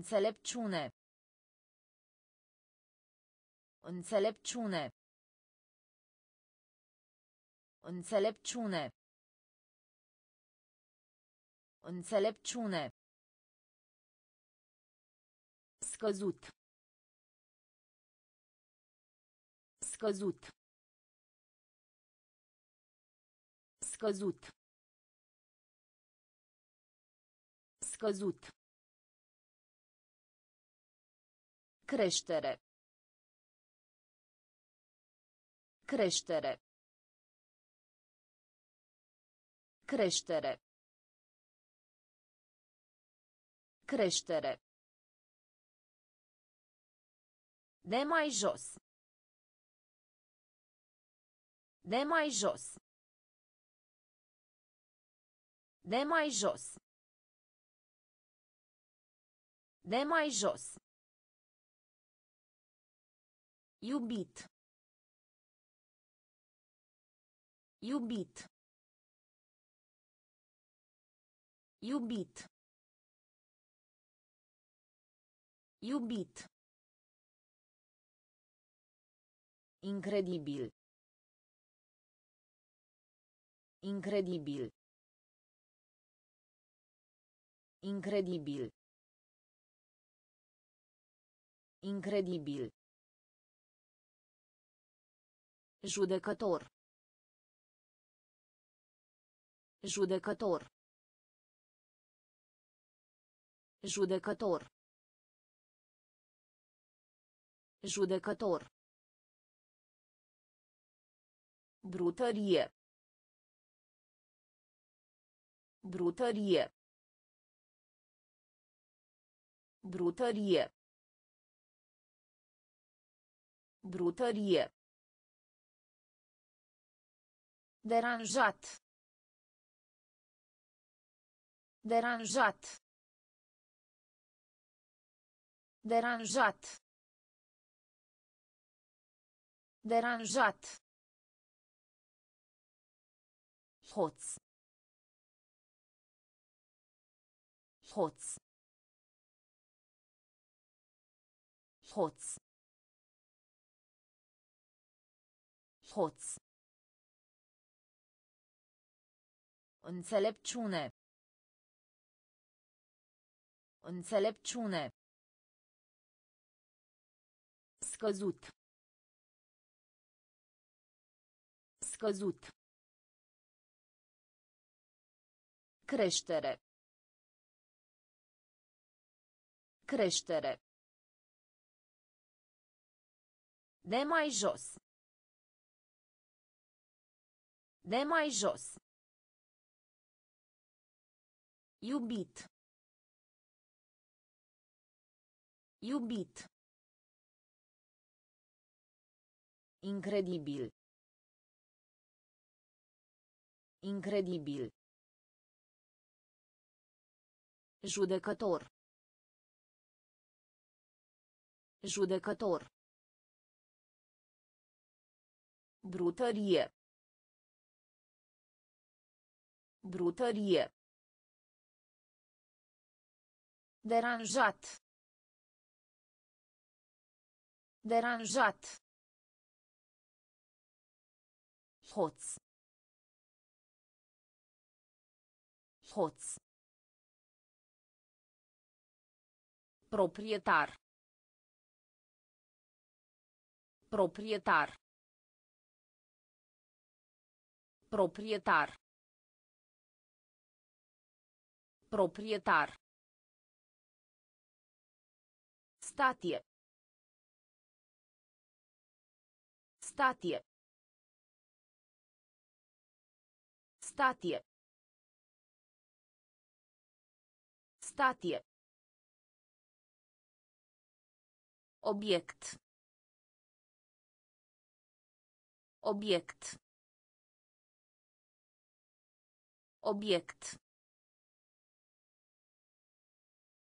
Înțelepciune. Înțelepciune. Înțelepciune. Înțelepciune. Scăzut. Scăzut. Scăzut. Scăzut. Creștere. Creștere. Creștere. Creștere. De mai jos. De mai jos. De mai jos. De mai jos. Iubit. Iubit. Iubit. Iubit. Incredibil. Incredibil. Incredibil. Incredibil. Judecător. Judecător. Judecător. Judecător. Brutărie. Brutărie. Brutărie. Brutărie. Deranjat. Deranjat. Deranjat. Deranjat. Hoț. Hoț. Hoț. Hoț. Înțelepciune. Înțelepciune. Scăzut. Scăzut. Creștere. Creștere. De mai jos. De mai jos. Iubit. Iubit. Incredibil. Incredibil. Judecător. Judecător. Brutărie. Brutărie. Deranjat. Deranjat. Hoț. Hoț. Proprietar. Proprietar. Proprietar. Proprietar. Statie. Statie. Statie. Statie. Obiect. Obiect. Obiect.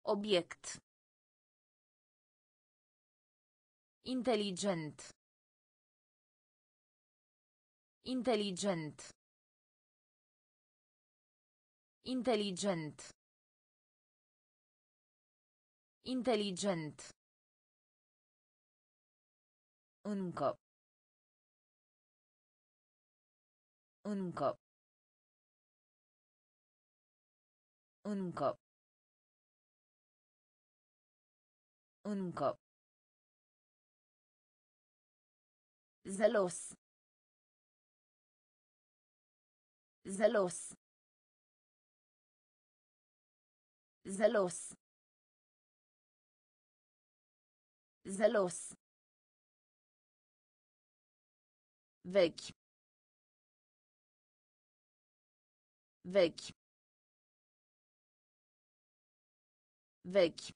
Obiect. Inteligent. Inteligent. Inteligent. Inteligent. Încă. Încă. Încă. Încă. Zelos. Zelos. Zelos. Zelos. Vechi. Vechi. Vechi.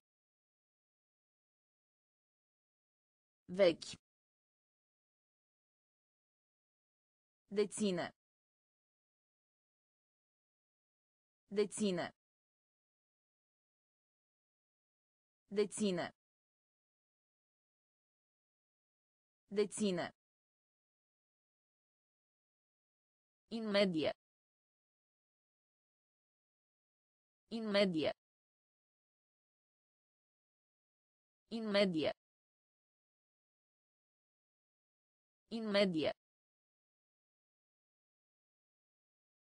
Vechi. Deține. Deține. Deține. Deține. In medie. In medie. In medie. In medie.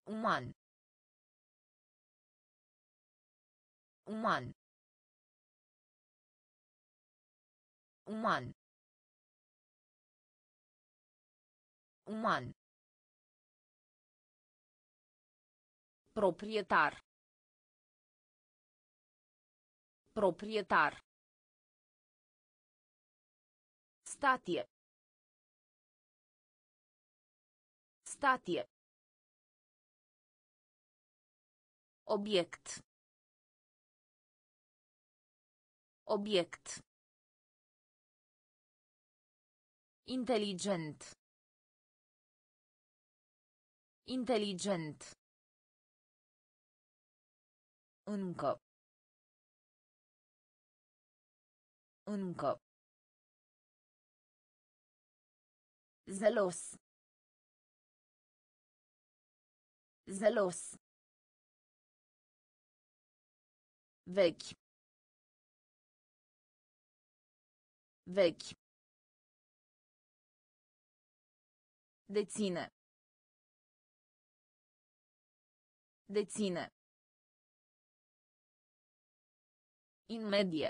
Uman. Uman. Uman. Uman. Proprietar. Proprietar. Statie. Statie. Obiect. Obiect. Inteligent. Inteligent. Încă. Încă. Zelos. Zelos. Vechi. Vechi. Deține. Deține. In medie.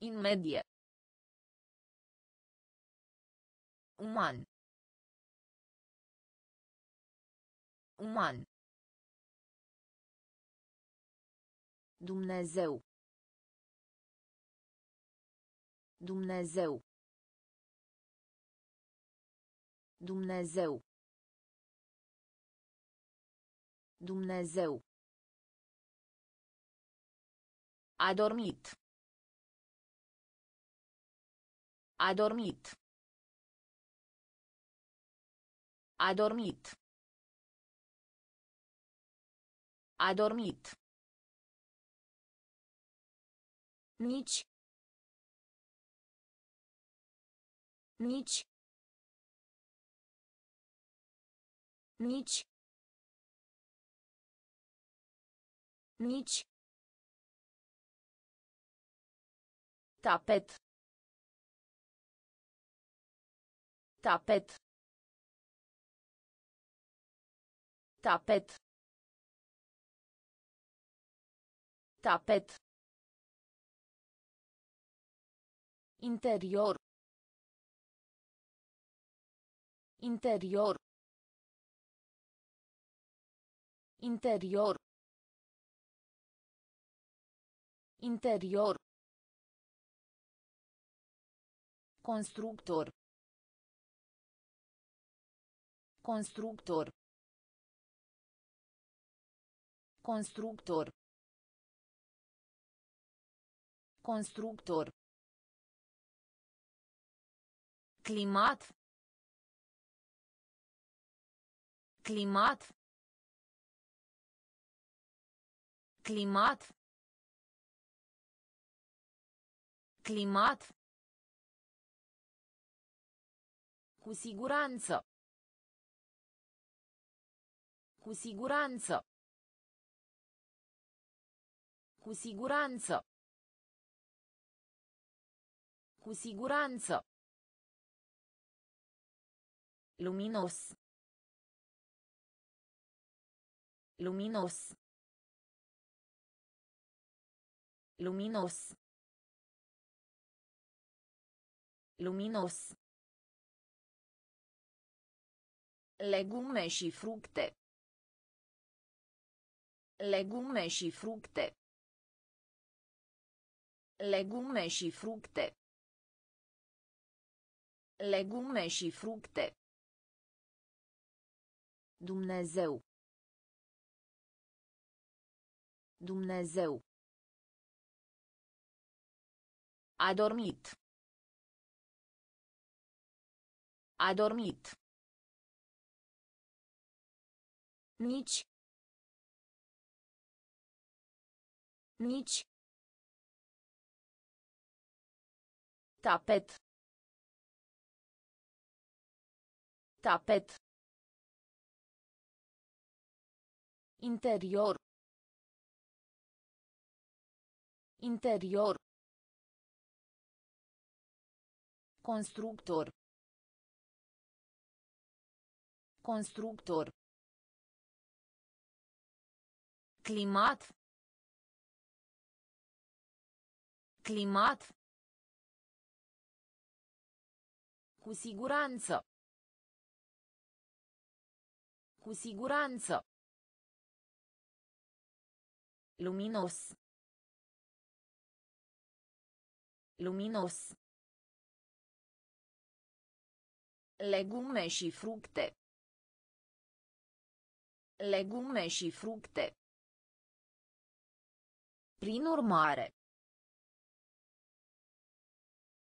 In medie. Uman. Uman. Dumnezeu. Dumnezeu. Dumnezeu. Dumnezeu. A dormit. A dormit. A dormit. A dormit. Nici. Nici. Nici. Nici. Tapet. Tapet. Tapet. Tapet. Interior. Interior. Interior. Interior. Constructor. Constructor. Constructor. Constructor. Climat. Climat. Climat. Climat. Cu siguranță. Cu siguranță. Cu siguranță. Cu siguranță. Luminos. Luminos. Luminos. Luminos. Legume și fructe. Legume și fructe. Legume și fructe. Legume și fructe. Dumnezeu. Dumnezeu. A dormit. A dormit. Nici. Nici. Tapet. Tapet. Interior. Interior. Constructor. Constructor. Climat. Climat. Cu siguranță. Cu siguranță. Luminos. Luminos. Legume și fructe. Legume și fructe. Prin urmare.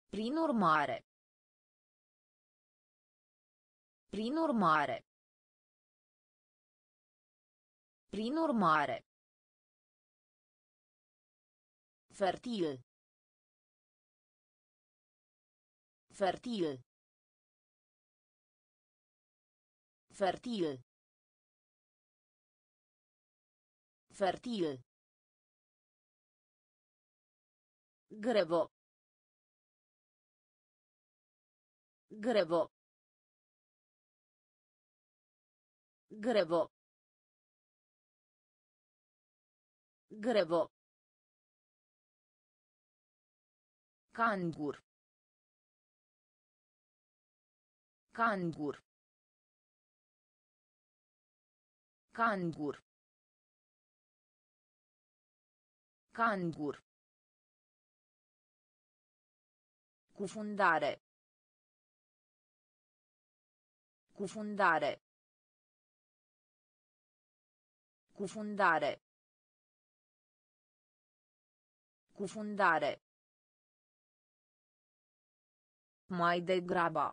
Prin urmare. Prin urmare. Prin urmare. Fertil. Fertil. Fertil. Fertil. Grevo. Grevo. Grevo. Grevo. Cangur. Cangur. Cangur. Cangur. Cufundare. Cufundare. Cufundare. Cufundare. Mai degrabă.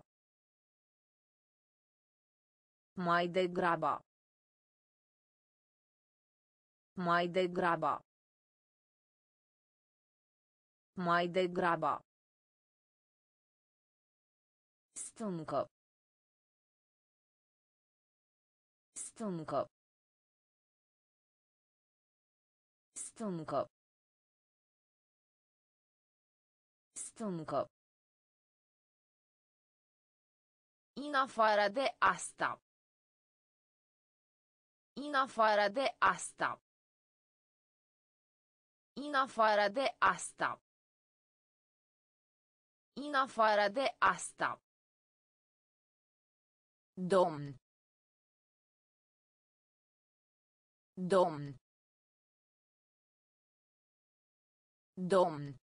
Mai degrabă. Mai degrabă. Mai degrabă. Stâncă. Stâncă. Stâncă. Stâncă. În afară de asta. În afară de asta. În afară de asta. În afară de asta. Domn. Domn. Domn.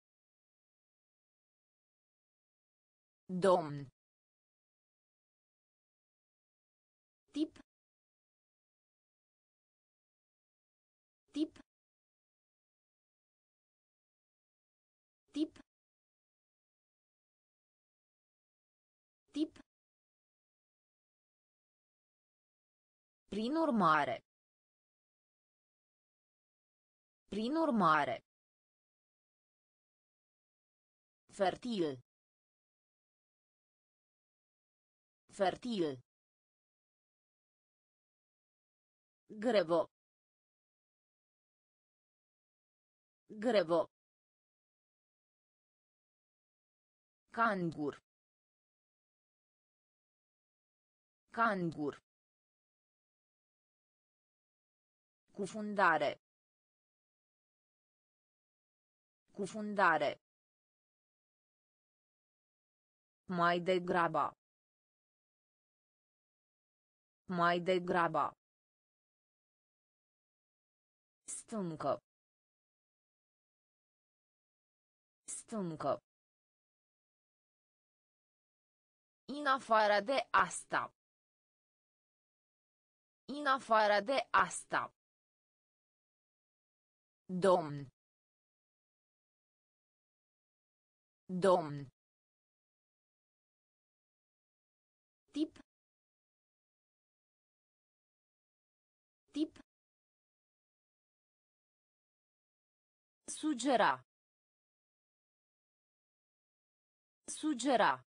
Domn. Prin urmare. Prin urmare. Fertil. Fertil. Grevo. Grevo. Cangur. Cangur. Cufundare. Cufundare. Mai degrabă. Mai degrabă. Stâncă. Stâncă. În afară de asta. În afară de asta. Domn. Domn. Tip. Tip. Sugera. Sugera.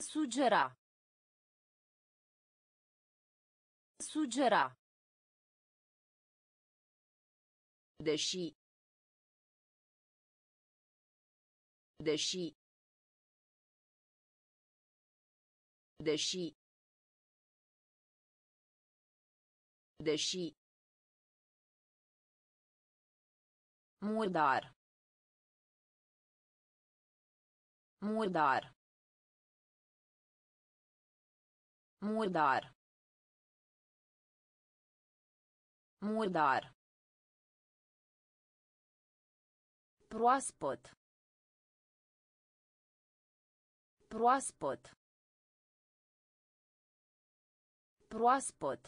Sugera. Sugera. Deși. Deși. Deși. Deși. Murdar. Murdar. Murdar. Murdar. Proaspăt. Proaspăt. Proaspăt.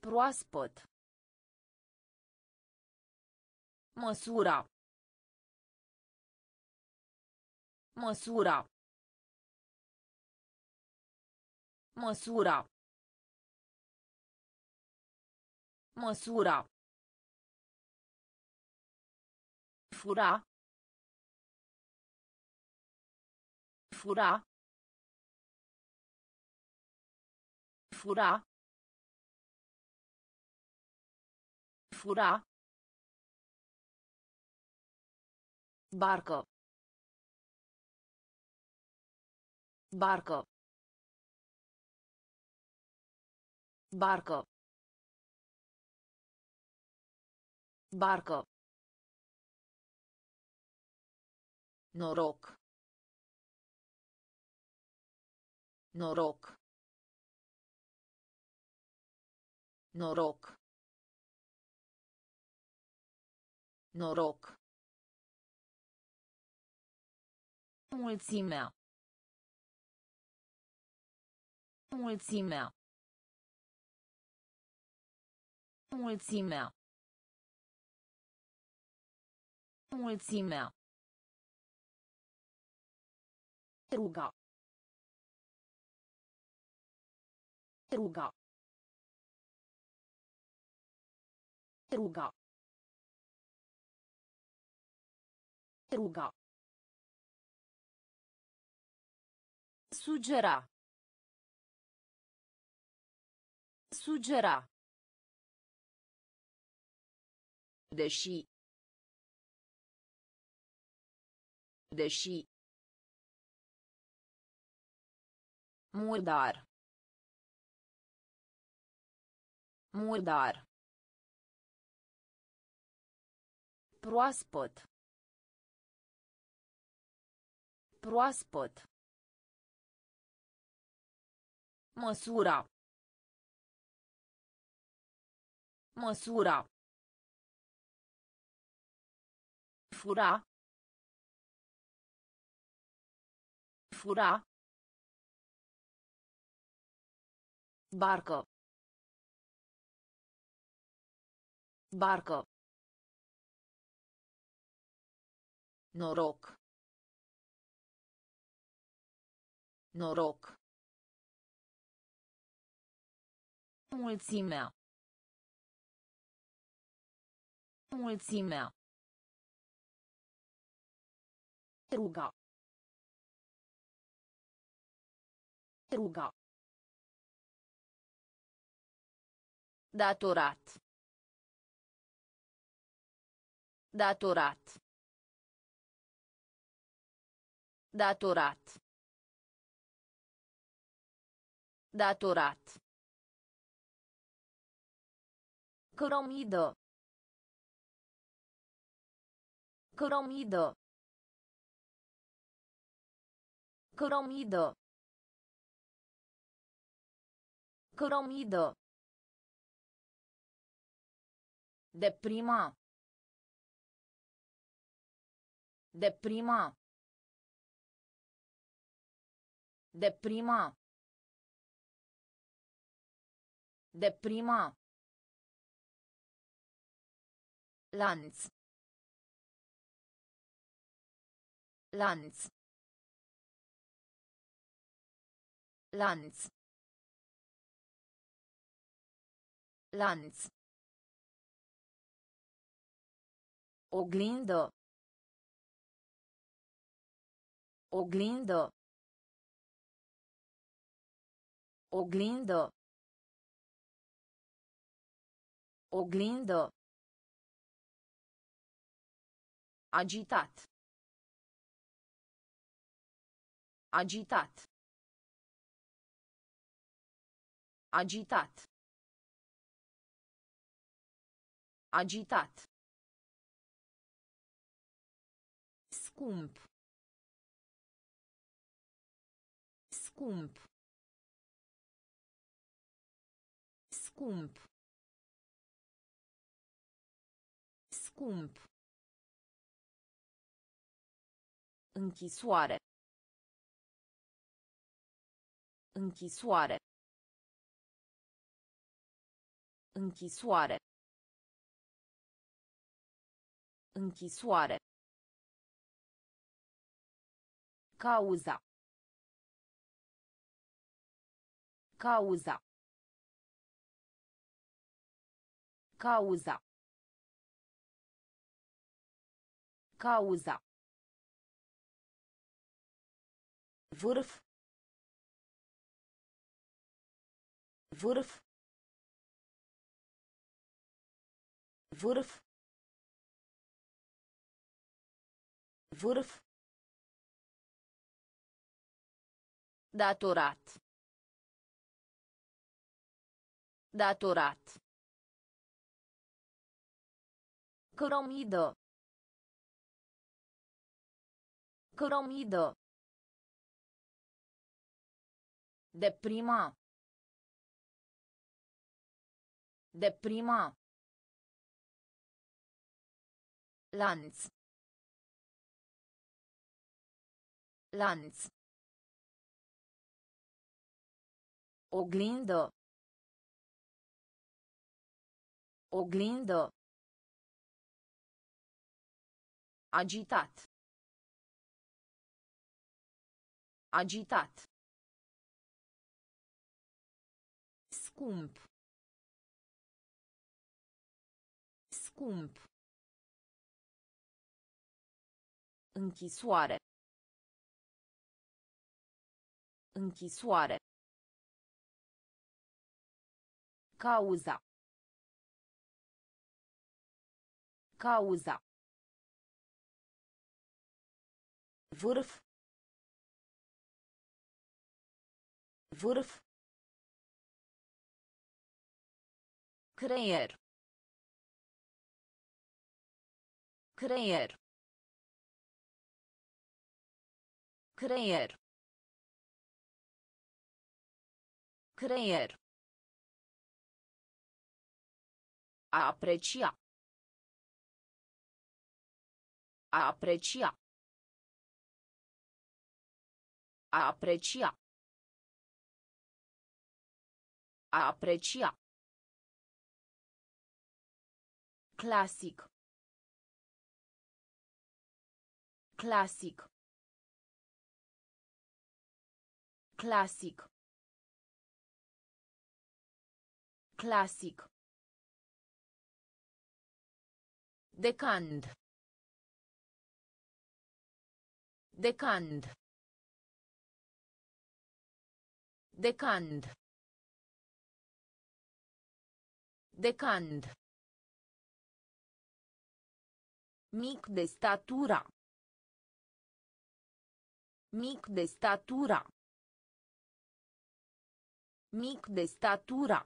Proaspăt. Măsura. Măsura. Măsura. Măsura. Fura. Fura. Fura. Fura. Barcă. Barcă. Barcă. Barcă. Noroc. Noroc. Noroc. Noroc. Mulțimea. Mulțimea. Mulțimea. Mulțimea. Ruga. Ruga. Ruga. Ruga. Sugera. Sugera. Deși. Deși. Murdar. Murdar. Proaspăt. Proaspăt. Măsura. Măsura. Fura. Fura. Barcă. Barcă. Noroc. Noroc. Mulțimea. Mulțimea. Ruga. Ruga. Datorat. Datorat. Datorat. Datorat. Cromidă. Cromidă. Cromidă. Cromidă. Deprima. Deprima. Deprima. Deprima. Lanț. Lanț. Lanț. Lanț. Oglindă. Oglindă. Oglindă. Oglindă. Agitat. Agitat. Agitat. Agitat. Scump. Scump. Scump. Scump. Închisoare. Închisoare. Închisoare. Închisoare. Cauza. Cauza. Cauza. Cauza. Vârf. Vârf. Vârf. Vârf. Datorat. Datorat. Cromidă. Cromidă. Deprima. Deprima. Lanț. Lanț. Oglindă. Oglindă. Agitat. Agitat. Scump. Scump. Închisoare. Închisoare. Cauza. Cauza. Vârf. Vârf. Creier. Creier. Creier. Creier. A aprecia. A aprecia. A aprecia. A aprecia. Clasic. Clasic. Clasic. Clasic. Decand. Decand. Decand. Decand. Mic de statura. Mic de statura. Mic de statura.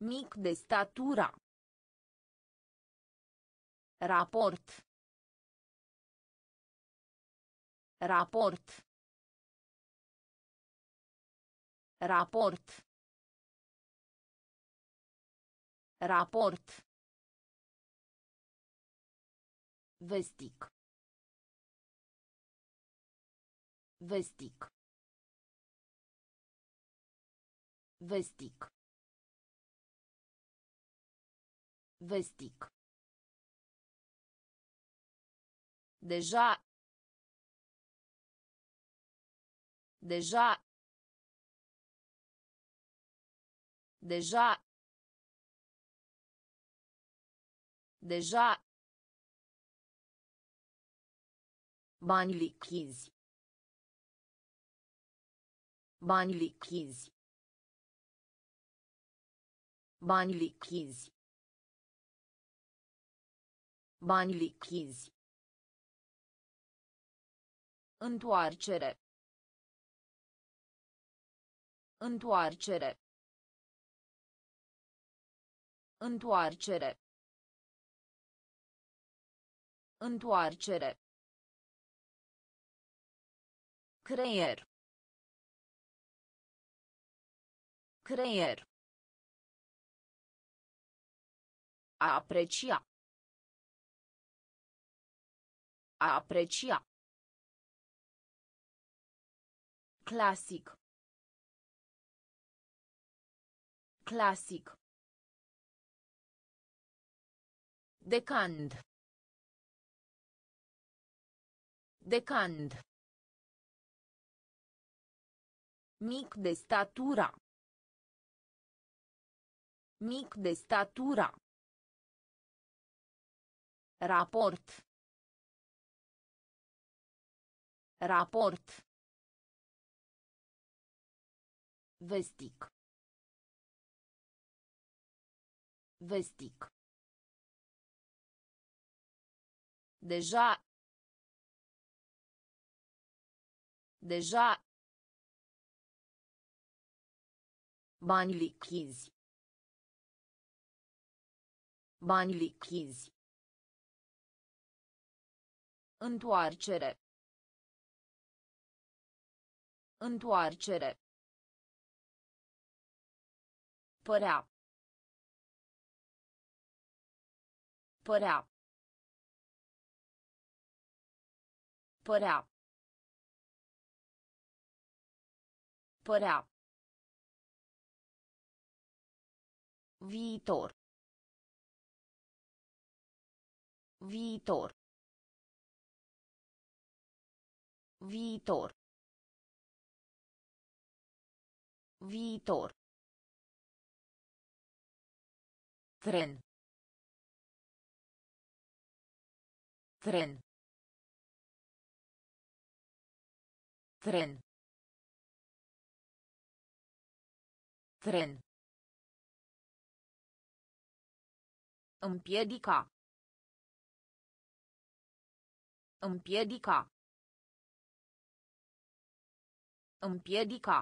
Mic de statura. Raport. Raport. Raport. Raport. Vestic. Vestic. Vestic. Vestic. Deja. Deja. Deja. Deja. Bani lichizi. Bani lichizi. Bani lichizi. Bani lichizi. Întoarcere. Întoarcere. Întoarcere. Întoarcere. Creier. Creier. A aprecia. A aprecia. Clasic. Clasic. Decand. Decand. Mic de statura. Mic de statura. Raport. Raport. Vestic. Vestic. Deja. Deja. Bani lichizi. Bani lichizi. Întoarcere. Întoarcere. Părea. Părea. Părea. Părea. Viitor. Viitor. Viitor. Viitor. Tren. Tren. Tren. Tren. Împiedica. Împiedica. Împiedica.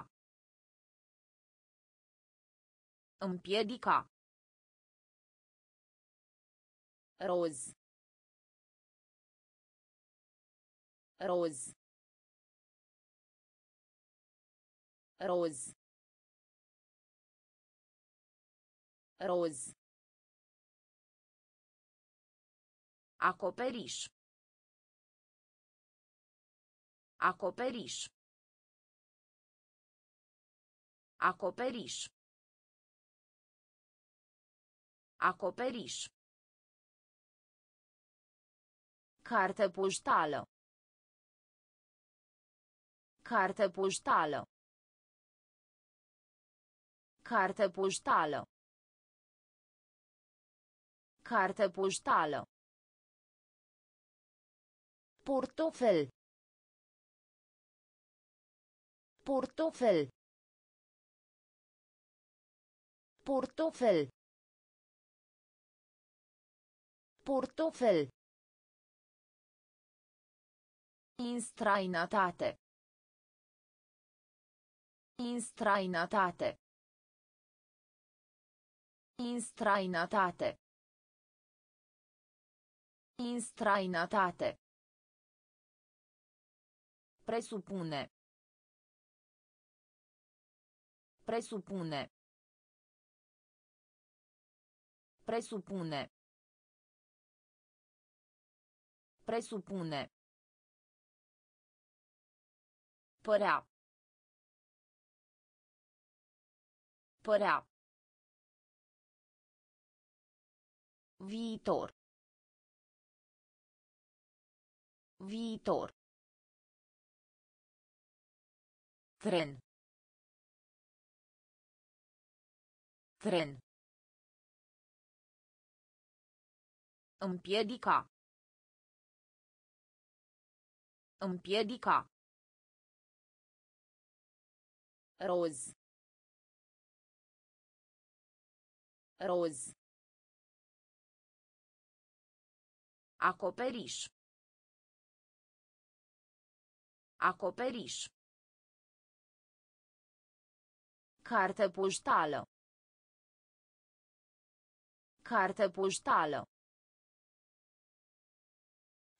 Împiedica. Roz. Roz. Roz. Roz. Acoperiș. Acoperiș. Acoperiș. Acoperiș. Carte poștală. Carte poștală. Carte poștală. Carte poștală. Portofel. Portofel. Portofel. Portofel. Instrainatate. Instrainatate. Instrainatate. Instrainatate. Presupune. Presupune. Presupune. Presupune. Părea. Părea. Viitor. Viitor. Tren. Tren. Împiedica. Împiedica. Roz. Roz. Acoperiș. Acoperiș. Carte poștală. Carte poștală.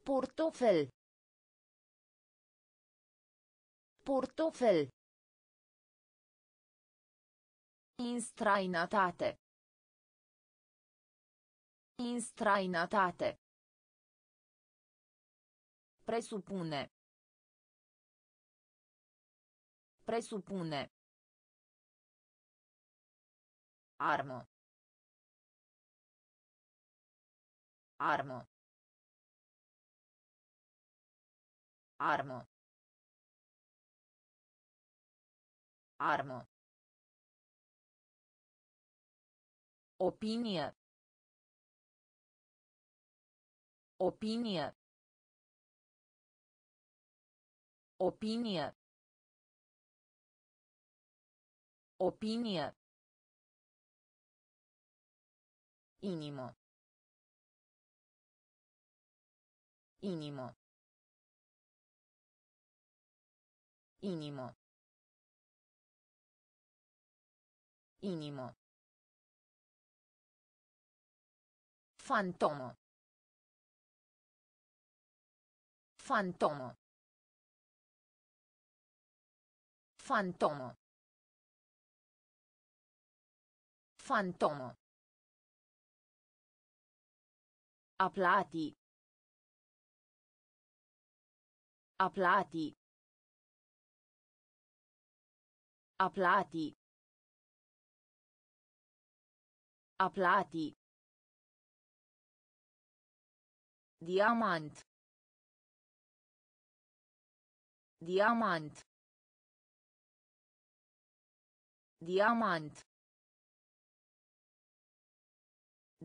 Portofel. Portofel. Instrainatate. Instrainatate. Presupune. Presupune. Armă. Armă. Armă. Armă. Opinie. Opinie. Opinie. Opinie. Inimo. Inimo. Inimo. Inimo. Fantomă. Fantomă. Fantomă. Fantomă. Aplati. Aplati. Aplati. Aplati. Diamant. Diamant. Diamant.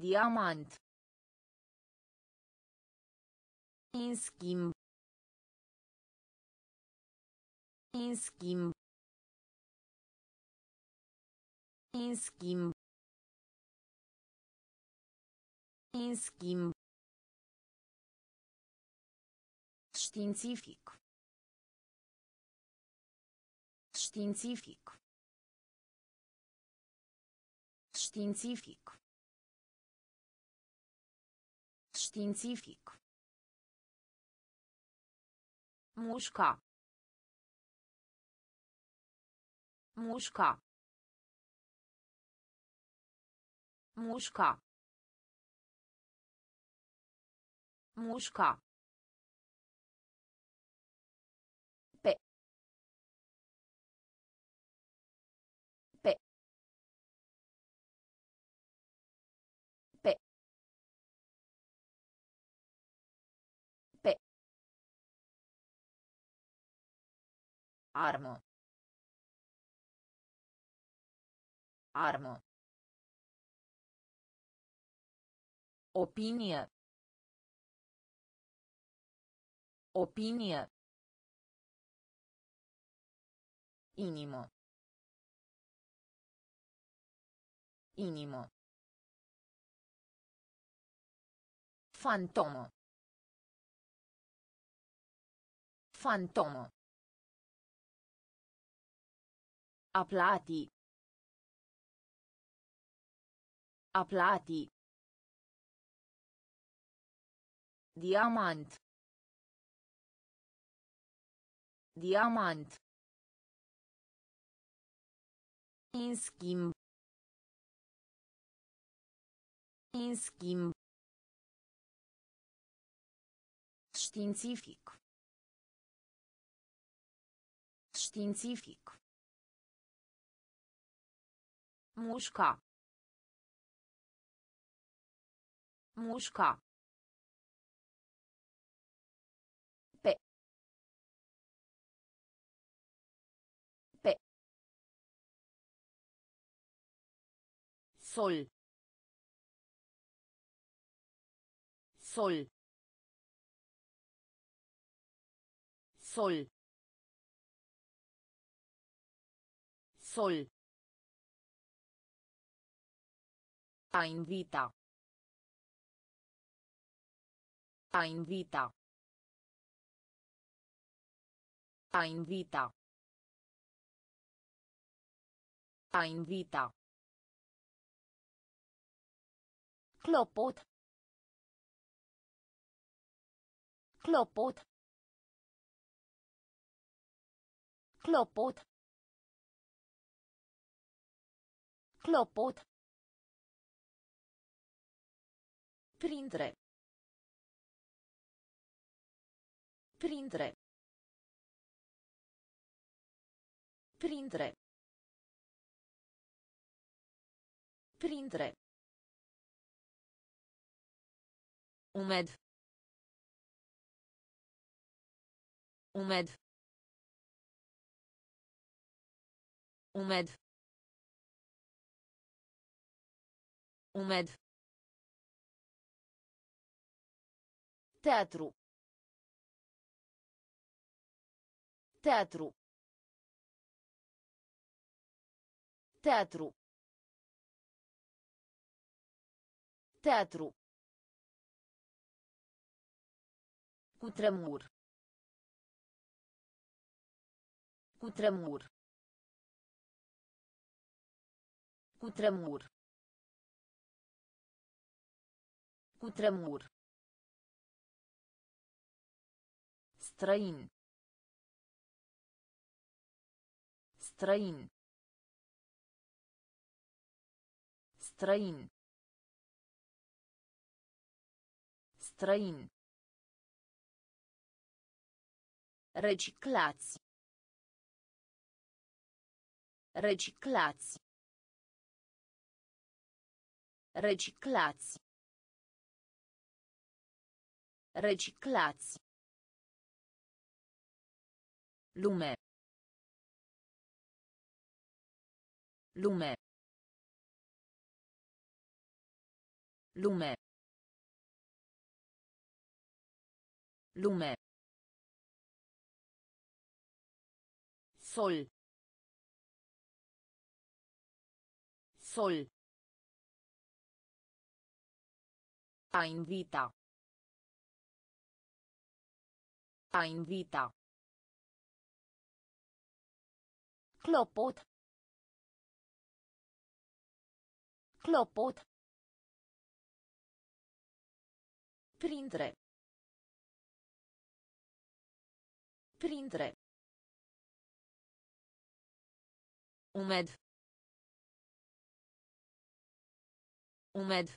Diamant. În schimb. În schimb. În schimb. În schimb. Științific. Științific. Științific. Științific. Mușca. Mușca. Mușca. Mușca. Armă. Armă. Opinie. Opinie. Inimă. Inimă. Fantomă. Fantomă. Aplati. Aplati. Diamant. Diamant. În schimb. În schimb. Științific. Științific. Mușca. Mușca. Pe. Pe. Sol. Sol. Sol. Sol. A invita. A invita. A invita. A invita. Clopot. Clopot. Clopot. Clopot. Printre. Printre. Printre. Printre. Umed. Umed. Umed. Umed. Teatru. Teatru. Teatru. Teatru. Cutremur. Cutremur. Cutremur. Cutremur. Străin. Străin. Străin. Străin. Reciclați. Reciclați. Reciclați. Reciclați. Lume. Lume. Lume. Lume. Sol. Sol. A invita. A invita. Clopot. Clopot. Printre. Printre. Umed. Umed.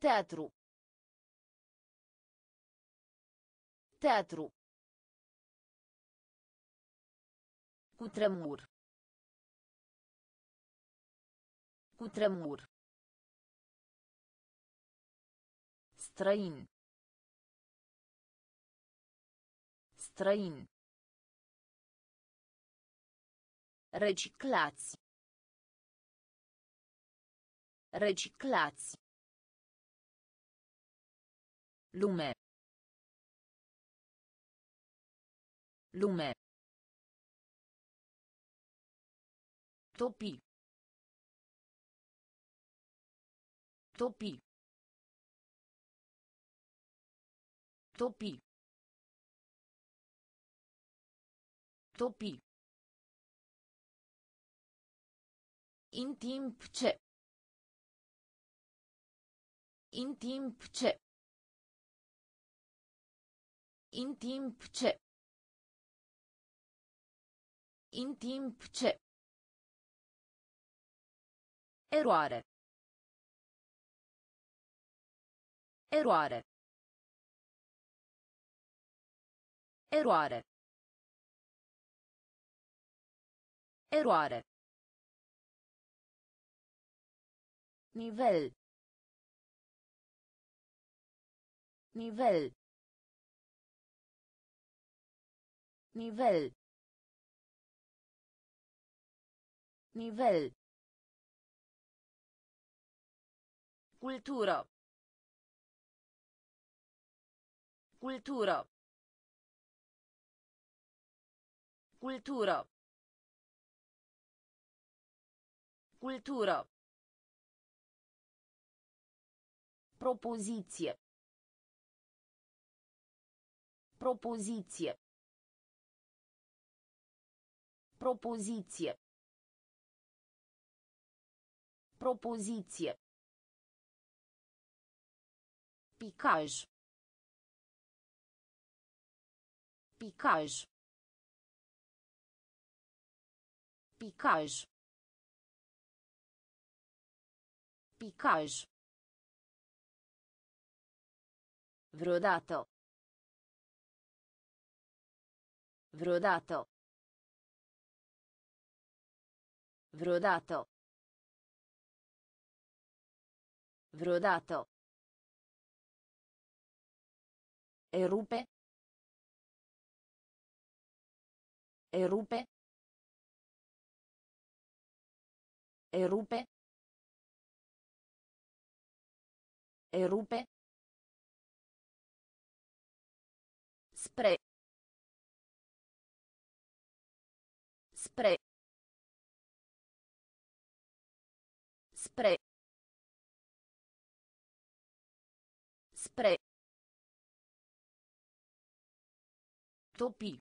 Teatru. Teatru. Cutremur. Cutremur. Străin. Străin. Reciclați. Reciclați. Lume. Lume. Topi. Topi. Topi. Topi. In timp ce. In timp ce. In timp ce. In timp ce. Eroare. Eroare. Eroare. Eroare. Nivel. Nivel. Nivel. Nivel. Cultură. Cultură. Cultură. Cultură. Propoziție. Propoziție. Propoziție. Propoziție. Picaj. Picaj. Picaj. Picaj. Vreodată. Vreodată. Vreodată. Vreodată. Erupe. Erupe. Erupe. Erupe. Spre. Topi.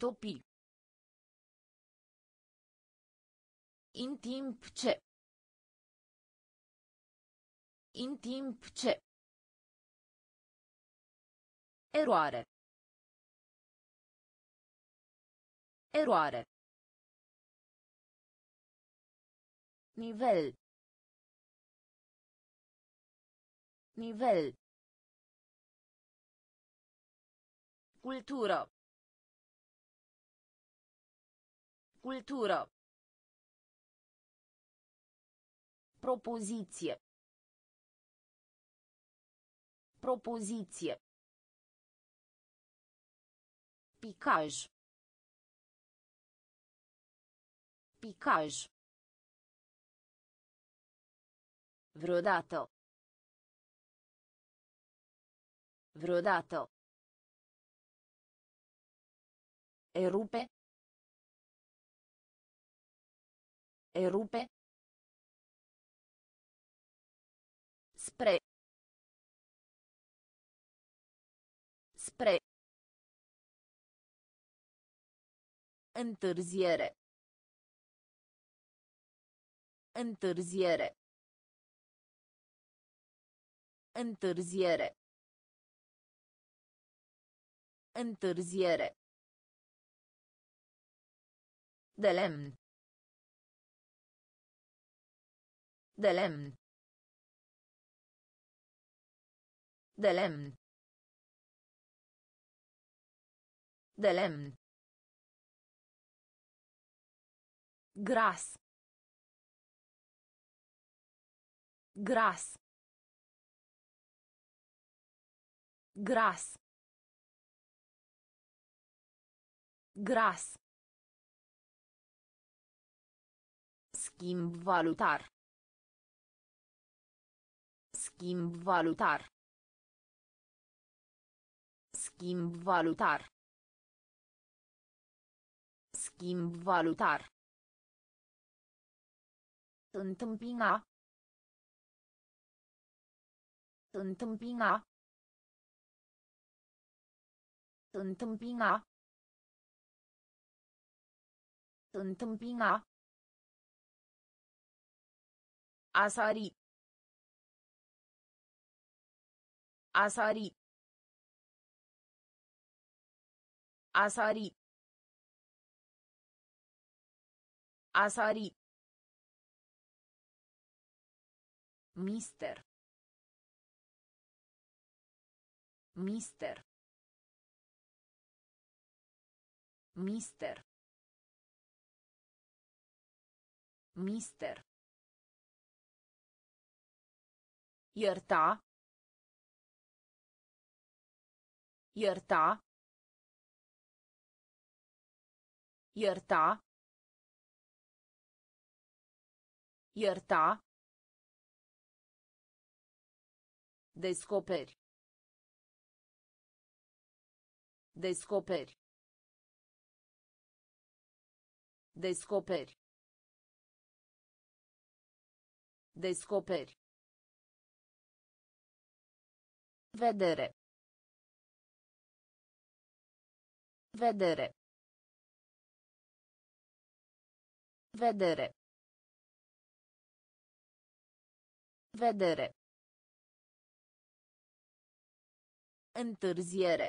Topi. In timp ce. In timp ce. Eroare. Eroare. Nivel. Nivel. Cultură. Cultură. Propoziție. Propoziție. Picaj. Picaj. Vreodată. Vreodată. Erupe. Erupe. Spre. Spre. Întârziere. Întârziere. Întârziere. Întârziere. De lemn. De lemn. De lemn. De lemn. Gras. Gras. Gras. Gras. Schimb valutar. Schimb valutar. Schimb valutar. Schimb valutar. Întâmpina. Întâmpina. Întâmpina. Întâmpina. Asari. Asari. Asari. Asari. Mister. Mister. Mister. Mister. Ierta. Ierta. Ierta. Ierta. Descoperi. Descoperi. Descoperi. Descoperi. Vedere. Vedere. Vedere. Vedere. Întârziere.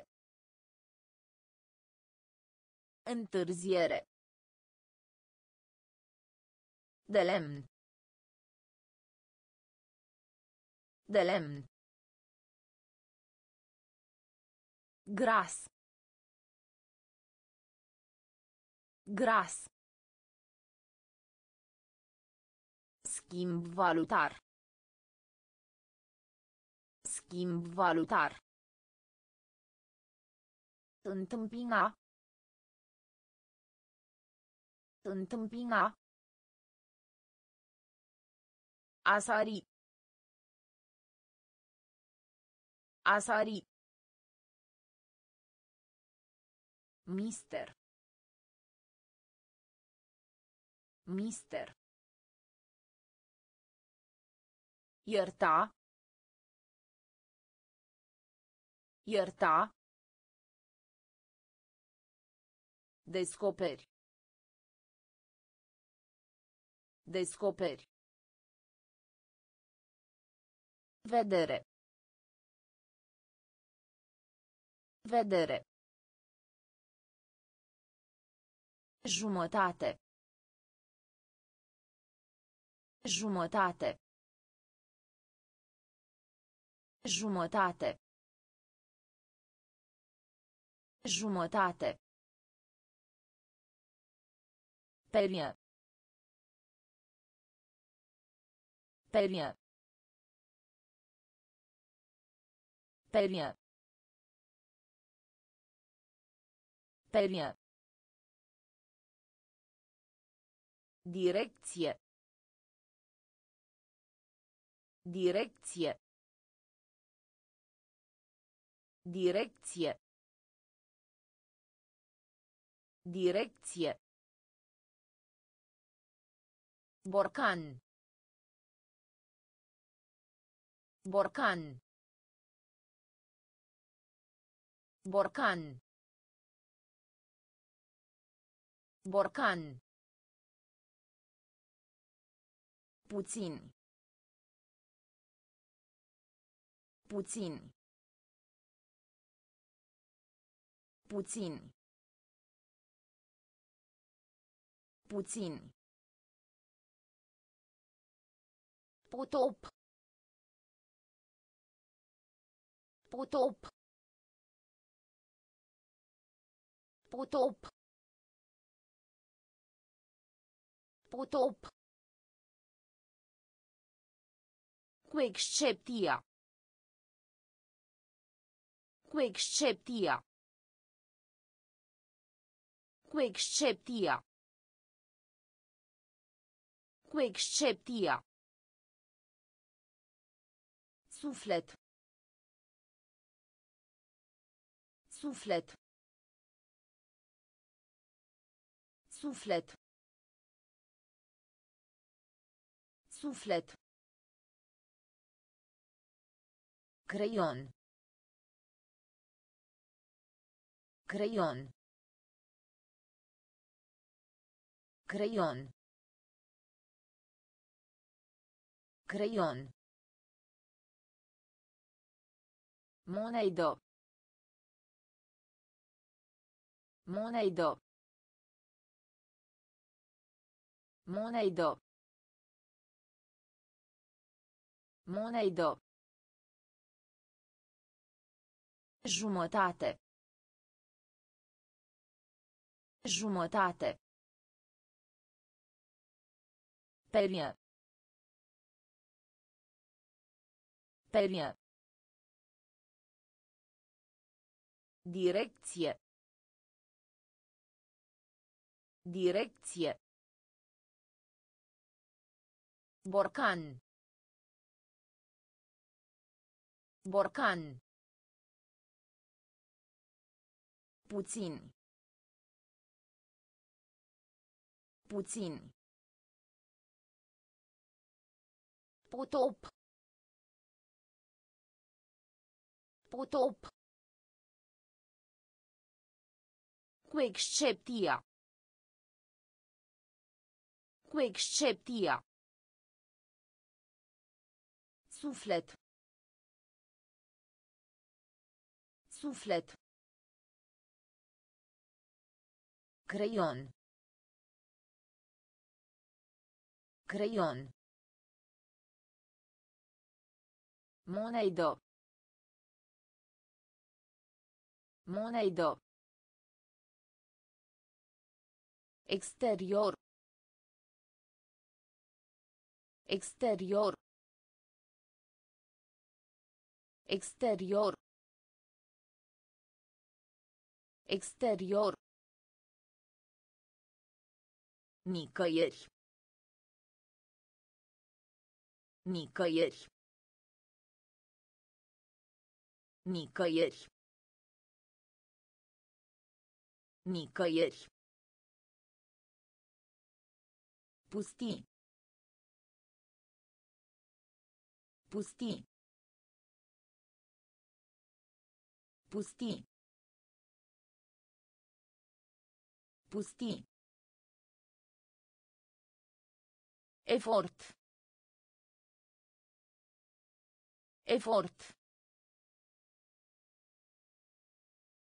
Întârziere. De lemn. De lemn. Gras. Gras. Schimb valutar. Schimb valutar. Întâmpina. Întâmpina. Asari. Asari. Mister. Mister. Ierta. Ierta. Descoperi. Descoperi. Vedere. Vedere. Jumătate. Jumătate. Jumătate. Jumătate. Perie. Perie. Perie. Perie. Direcție. Direcție. Direcție. Direcție. Borcan. Borcan. Borcan. Borcan. Puțin. Puțin. Puțin. Puțin. Potop. Potop. Potop. Potop. Cu excepția. Cu excepția. Cu excepția. Cu excepția. Suflet. Suflet. Suflet. Suflet. Crayon. Crayon. Crayon. Crayon. Monaido. Monaido. Monaido. Monaido. Jumătate. Jumătate. Perie. Perie. Direcție. Direcție. Borcan. Borcan. Puțin. Puțin. Potop. Potop. Cu excepția. Cu excepția. Suflet. Suflet. Creion. Creion. Monedă. Monedă. Exterior. Exterior. Exterior. Exterior. Nicăieri. Nicăieri. Nicăieri. Nicăieri. Pustii. Pustii. Pustii. Pustii. Efort. Efort.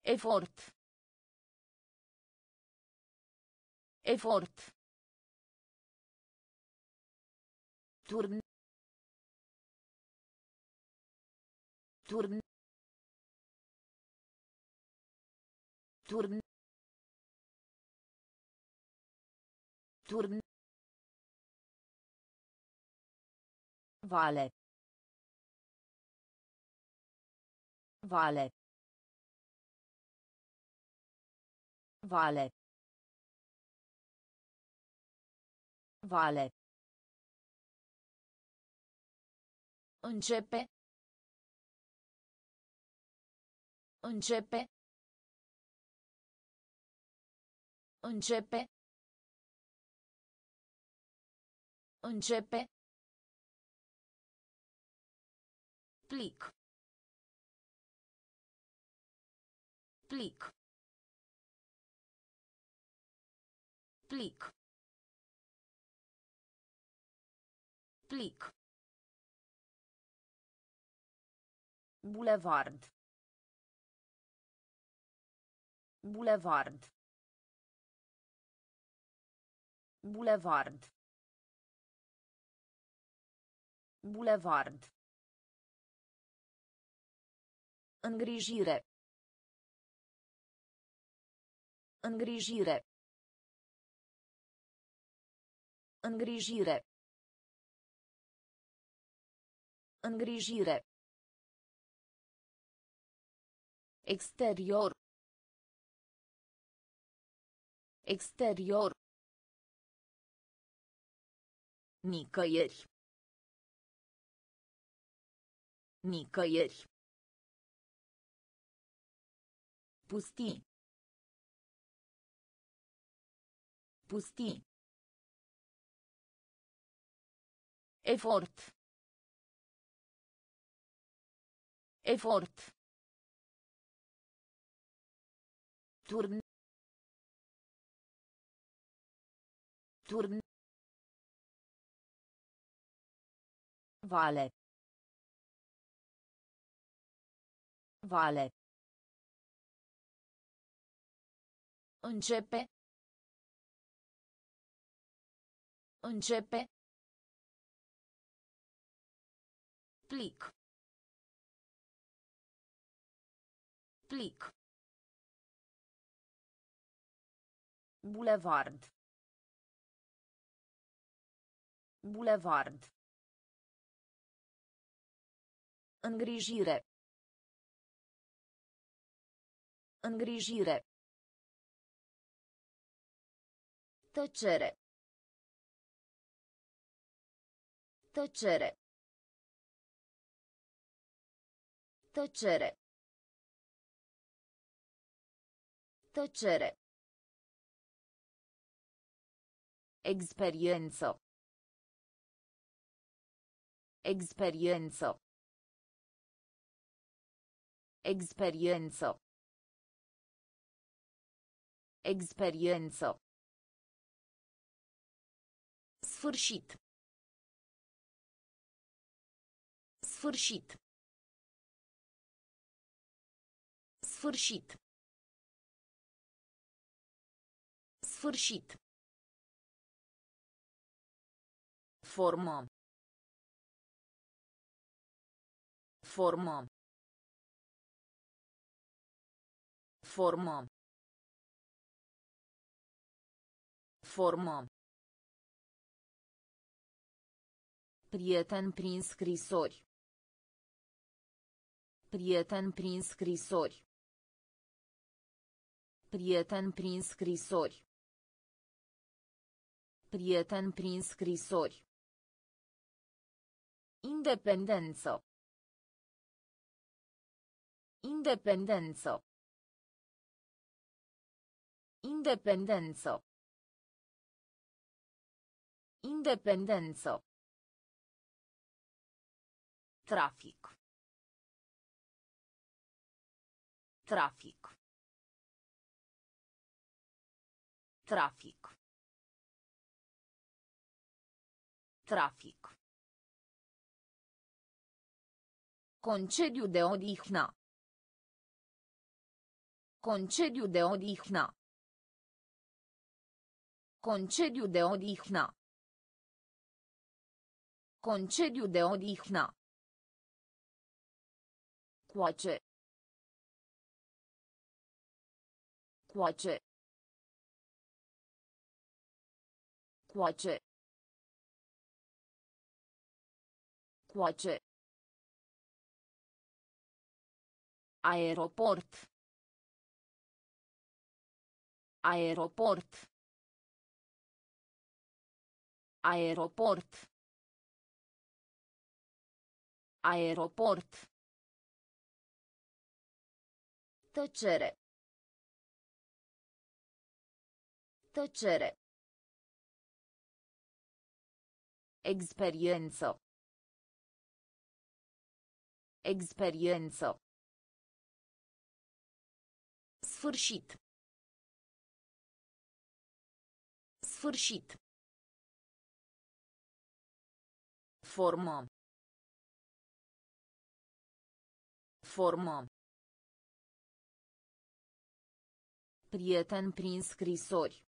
Efort. Efort. Turn. Turn. Turn. Turn. Vale. Vale. Vale. Vale. Începe. Începe. Începe. Începe. Plic. Plic. Plic. Plic. Bulevard. Bulevard. Bulevard. Bulevard. Îngrijire. Îngrijire. Îngrijire. Îngrijire. Exterior. Exterior. Nicăieri. Nicăieri. Pustii. Pustii. Efort. Efort. Turn. Turn. Vale. Vale. Începe. Începe. Plic. Plic. Bulevard. Bulevard. Îngrijire. Îngrijire. Tăcere. Tăcere. Tăcere. Tăcere. Experiență. Experiență. Experiență. Experiență. Sfârșit. Sfârșit. Sfârșit. Sfârșit. Formă. Formă. Formă. Formă. Prieten prin scrisori. Prieten prin scrisori. Prieten prin scrisori. Prieten prin scrisori. Independență. Independență. Independență. Independență. Trafic. Trafic. Trafic. Trafic. Concediu de odihnă. Concediu de odihnă. Concediu de odihnă. Concediu de odihnă. Coace. Coace. Coace. Coace. Aeroport. Aeroport. Aeroport. Aeroport. Tăcere. Tăcere. Experiență. Experiență. Sfârșit. Sfârșit. Formă. Formă. Prieten prin scrisori.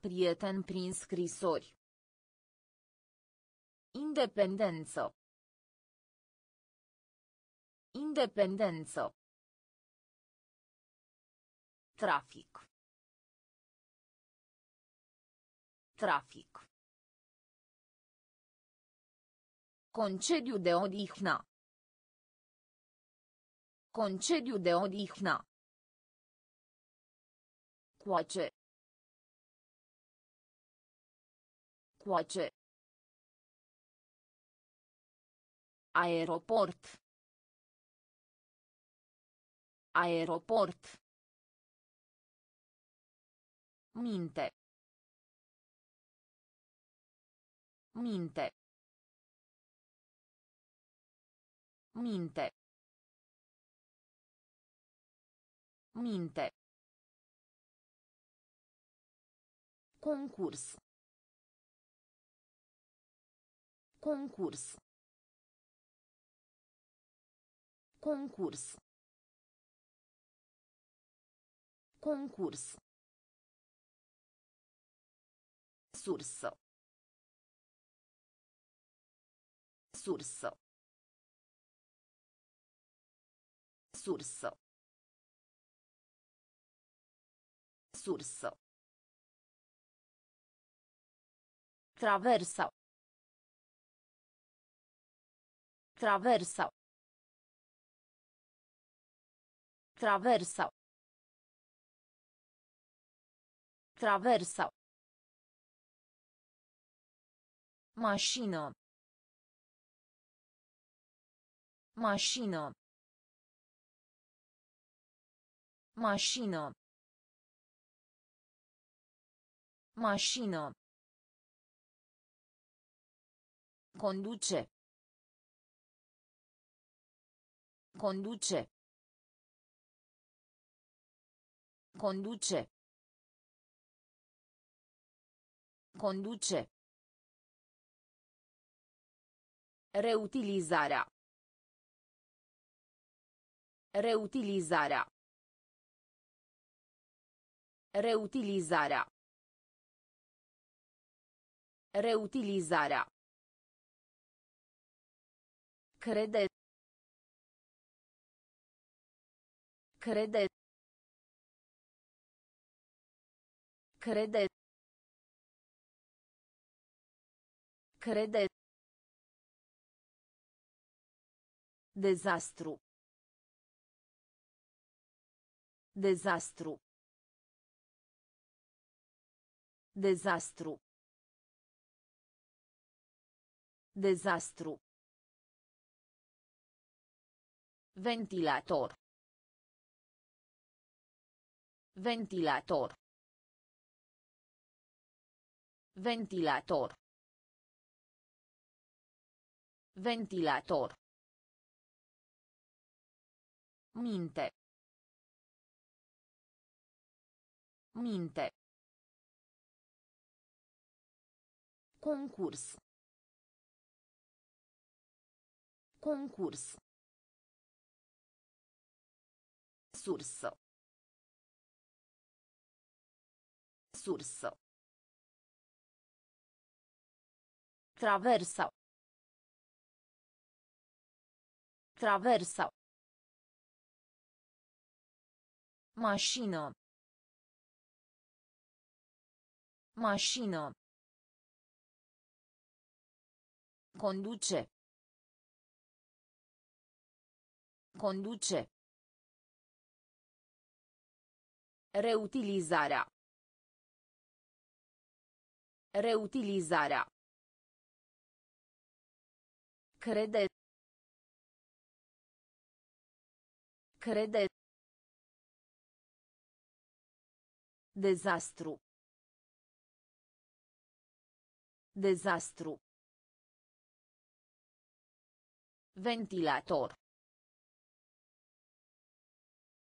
Prieten prin scrisori. Independență. Independență. Trafic. Trafic. Concediu de odihnă. Concediu de odihnă. Coace. Coace. Aeroport. Aeroport. Minte. Minte. Minte. Minte. Concurs. Concurs. Concurs. Concurs. Sursă. Sursă. Sursă. Sursă. Traversa. Traversa. Traversa. Traversa. Mașină. Mașină. Mașină. Mașină. Conduce. Conduce. Conduce. Conduce. Reutilizarea. Reutilizarea. Reutilizarea. Reutilizarea. Crede. Crede. Crede. Crede. Dezastru. Dezastru. Dezastru. Dezastru. Ventilator. Ventilator. Ventilator. Ventilator. Minte. Minte. Concurs. Concurs. Sursă. Sursă. Traversa. Traversa. Mașină. Mașină. Conduce. Conduce. Reutilizarea. Reutilizarea. Crede. Crede. Dezastru. Dezastru. Ventilator.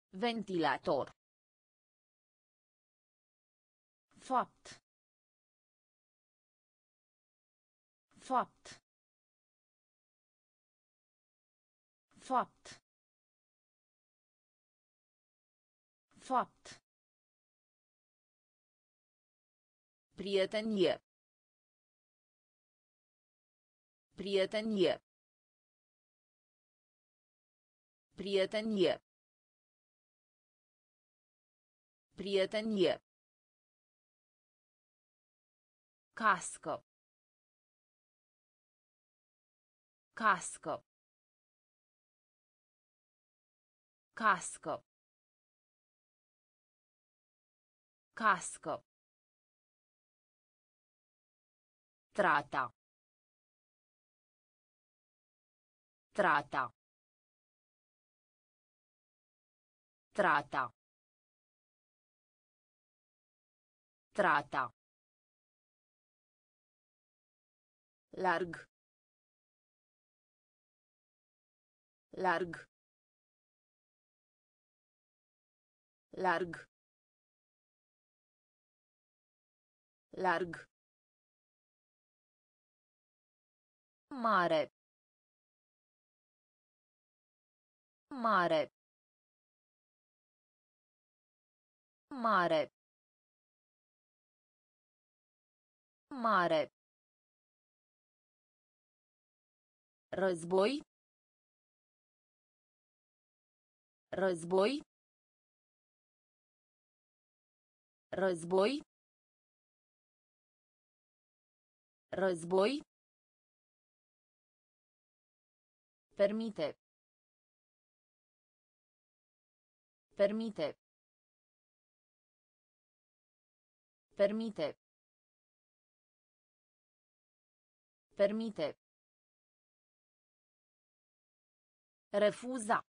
Ventilator. Fapt. Fapt. Fapt. Fapt. Prietenie. Prietenie. Prietenie. Prietenie. Cască. Cască. Cască. Cască. Trata. Trata. Trata. Trata. Larg. Larg. Larg. Larg. Mare. Mare. Mare. Mare. Război. Război. Război. Război. Permite. Permite. Permite. Permite. Refuza.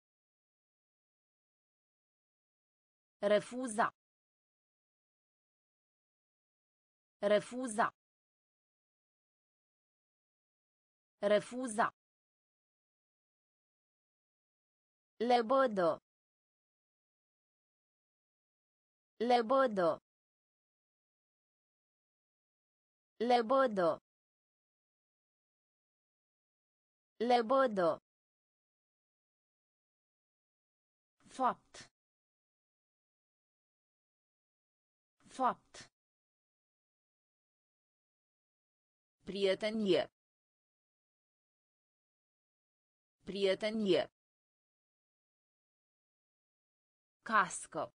Refuza. Refuza. Refuza. Lebodo. Lebodo. Lebodo. Lebodo. Fapt. Fapt. Prietenie. Prietenie. Casco.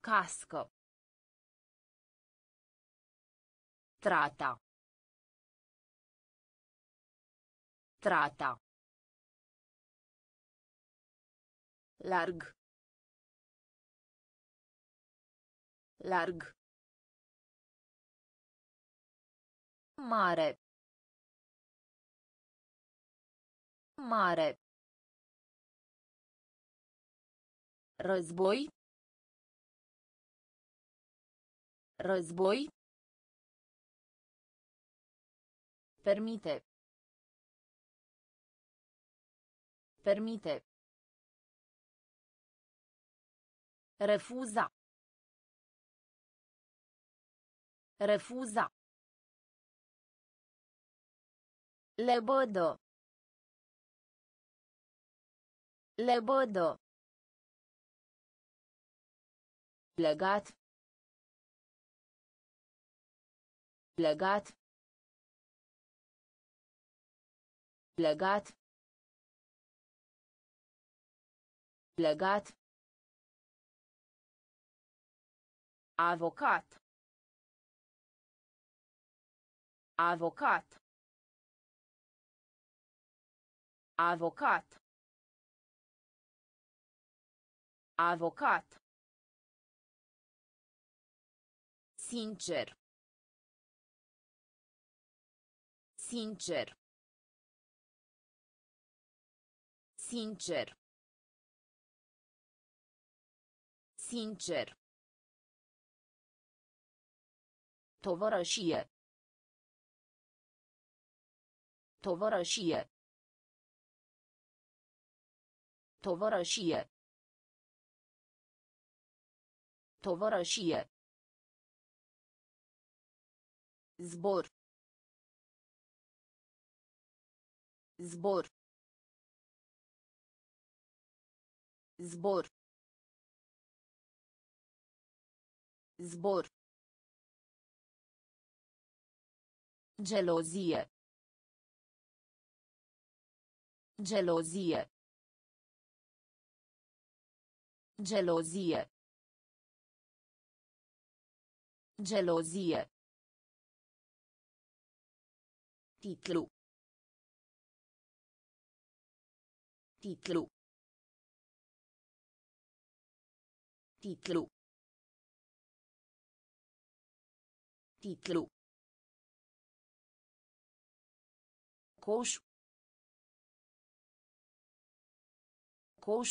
Casco. Trata. Trata. Larg. Larg. Mare. Mare. Război. Război. Permite. Permite. Refuza. Refuza. Lebodo. Lebodo. Legat. Legat. Legat. Legat. Avocat. Avocat. Avocat. Avocat. Sincer. Sincer. Sincer. Sincer. Tovărășie. Tovărășie. Tovărășie. Tovărășie. Zbor. Zbor. Zbor. Zbor. Gelozie. Gelozie. Gelozie. Gelozie. Titlu. Titlu. Titlu. Titlu. Coș. Coș.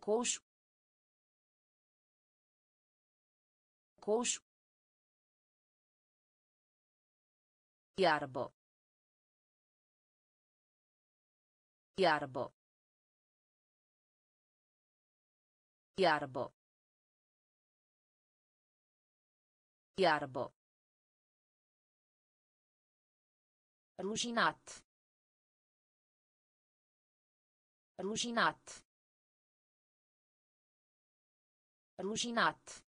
coș coș Iarbă. Iarbă. Iarbă. Iarbă. Rușinat. Rușinat. Rușinat.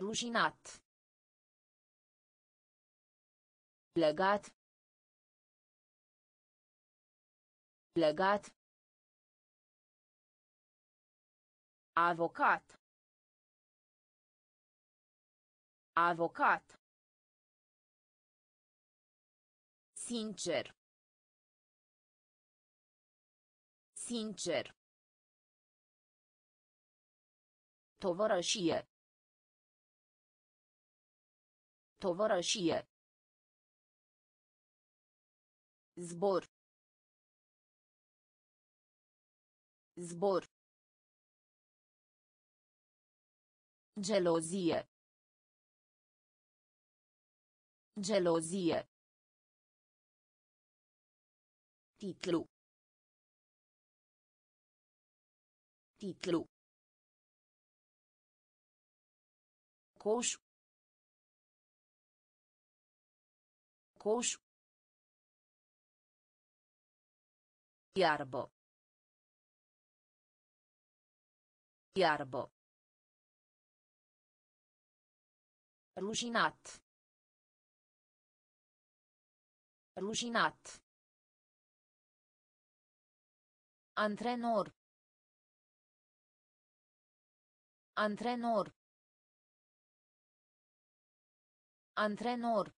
Rușinat. Legat. Legat. Avocat. Avocat. Sincer. Sincer. Tovărășie. Tovărășie. Zbor. Zbor. Gelozie. Gelozie. Titlu. Titlu. Coș. Coș. Iarbă. Iarbă. Rușinat. Rușinat. Antrenor. Antrenor. Antrenor.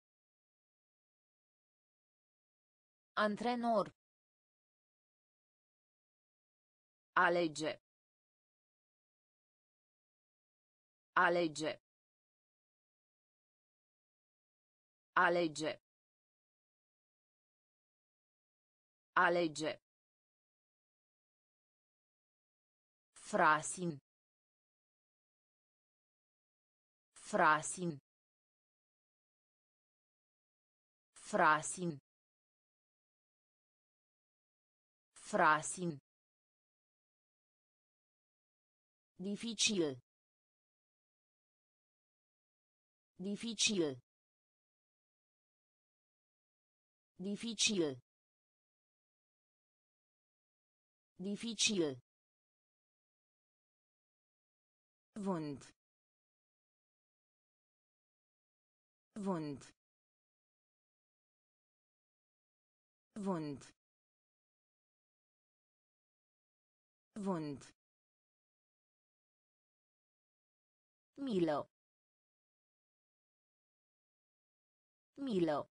Antrenor. Alege. Alege. Alege. Alege. Frasin. Frasin. Frasin. Frasin. Dificil. Dificil. Dificil. Dificil. Wund. Wund. Wund. Wund. Milo. Milo.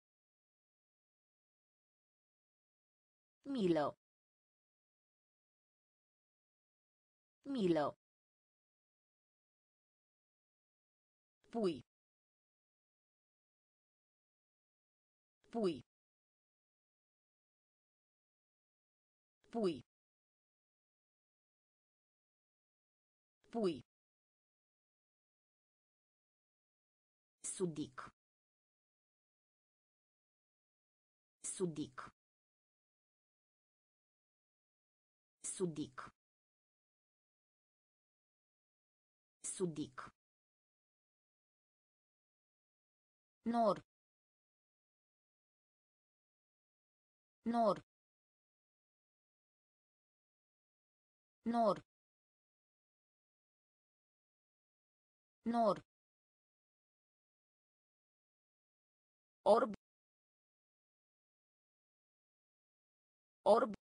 Milo. Milo. Pui. Pui. Pui. Pui. Sudic. Sudic. Sudic. Sudic. Nor. Nor. Nor. Nor. orb orb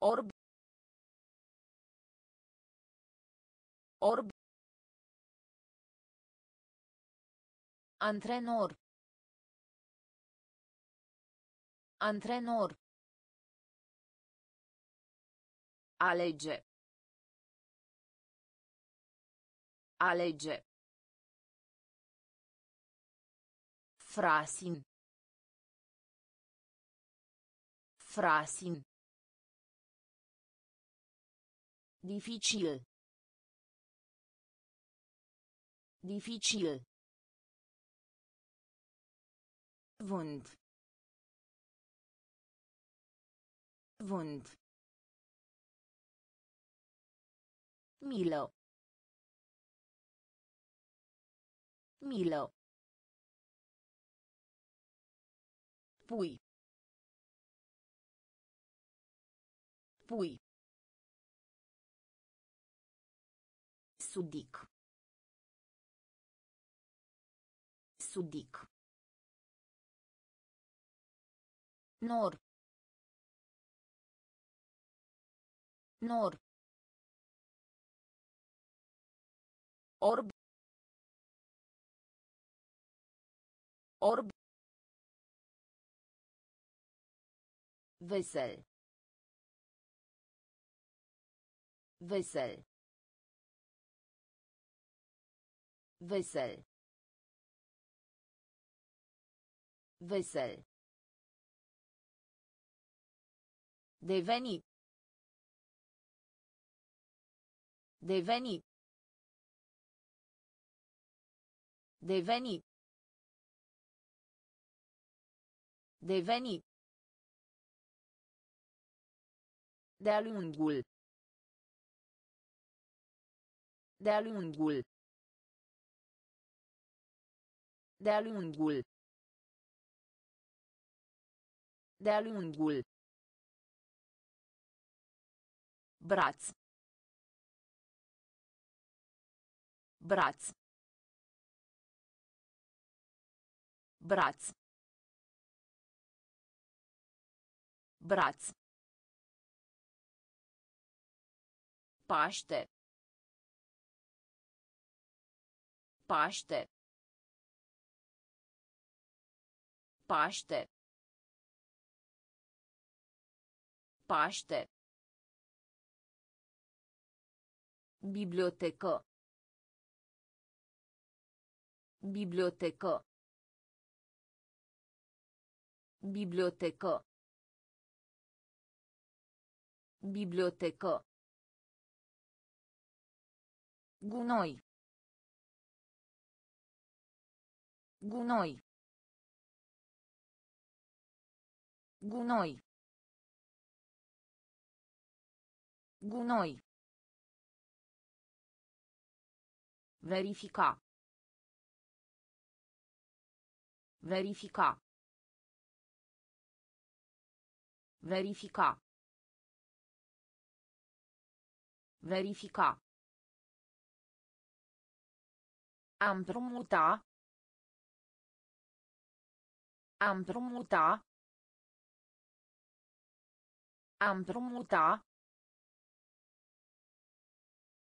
orb orb antrenor antrenor alege alege Frasin. Frasin. Dificil. Dificil. Vânt. Vânt. Milă. Milă. Pui. Pui. Sudic. Sudic. Nor. Nor. Orb. Orb. Vesel. Vesel. Vesel. Vesel. Deveni. Deveni. Deveni. Deveni. De-a lungul. De-a lungul. De-a lungul. De-a lungul. Braț. Braț. Braț. Braț. Paște. Paște. Paște. Paște. Bibliotecă. Bibliotecă. Bibliotecă. Bibliotecă. Gunoi. Gunoi. Gunoi. Gunoi. Verifica. Verifica. Verifica. Verifica. Am promuta. Am promuta. Am promuta.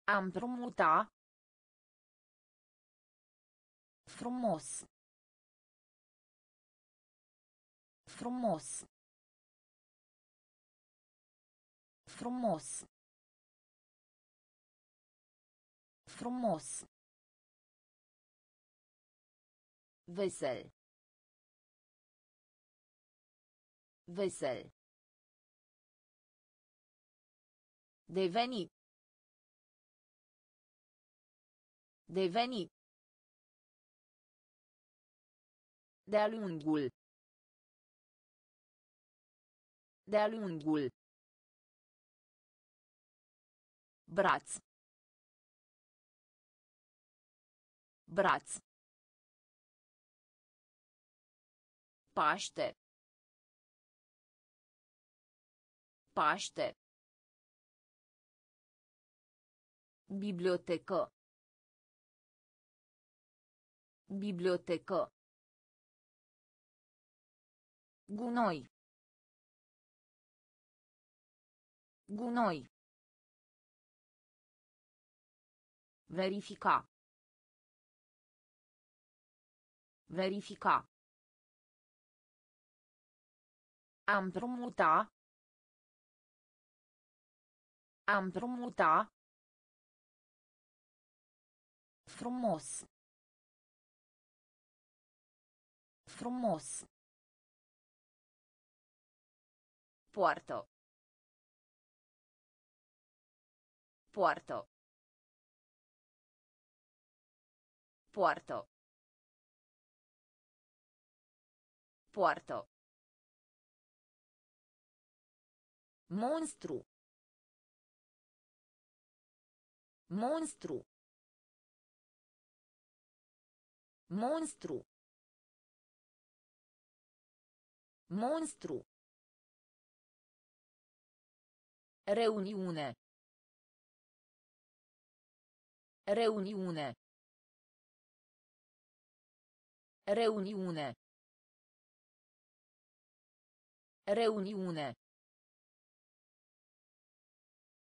Am promuta. Frumos. Frumos. Frumos. Frumos. Vesel. Vesel. Deveni. Deveni. De-a lungul. De-a lungul. Braț. Braț. Paște. Paște. Bibliotecă. Bibliotecă. Gunoi. Gunoi. Verifica. Verifica. Am promuta. Am promuta. Frumos. Frumos. Puerto. Puerto. Puerto. Puerto. Monstru. Monstru. Monstru. Monstru. Reunione. Reunione. Reunione. Reunione.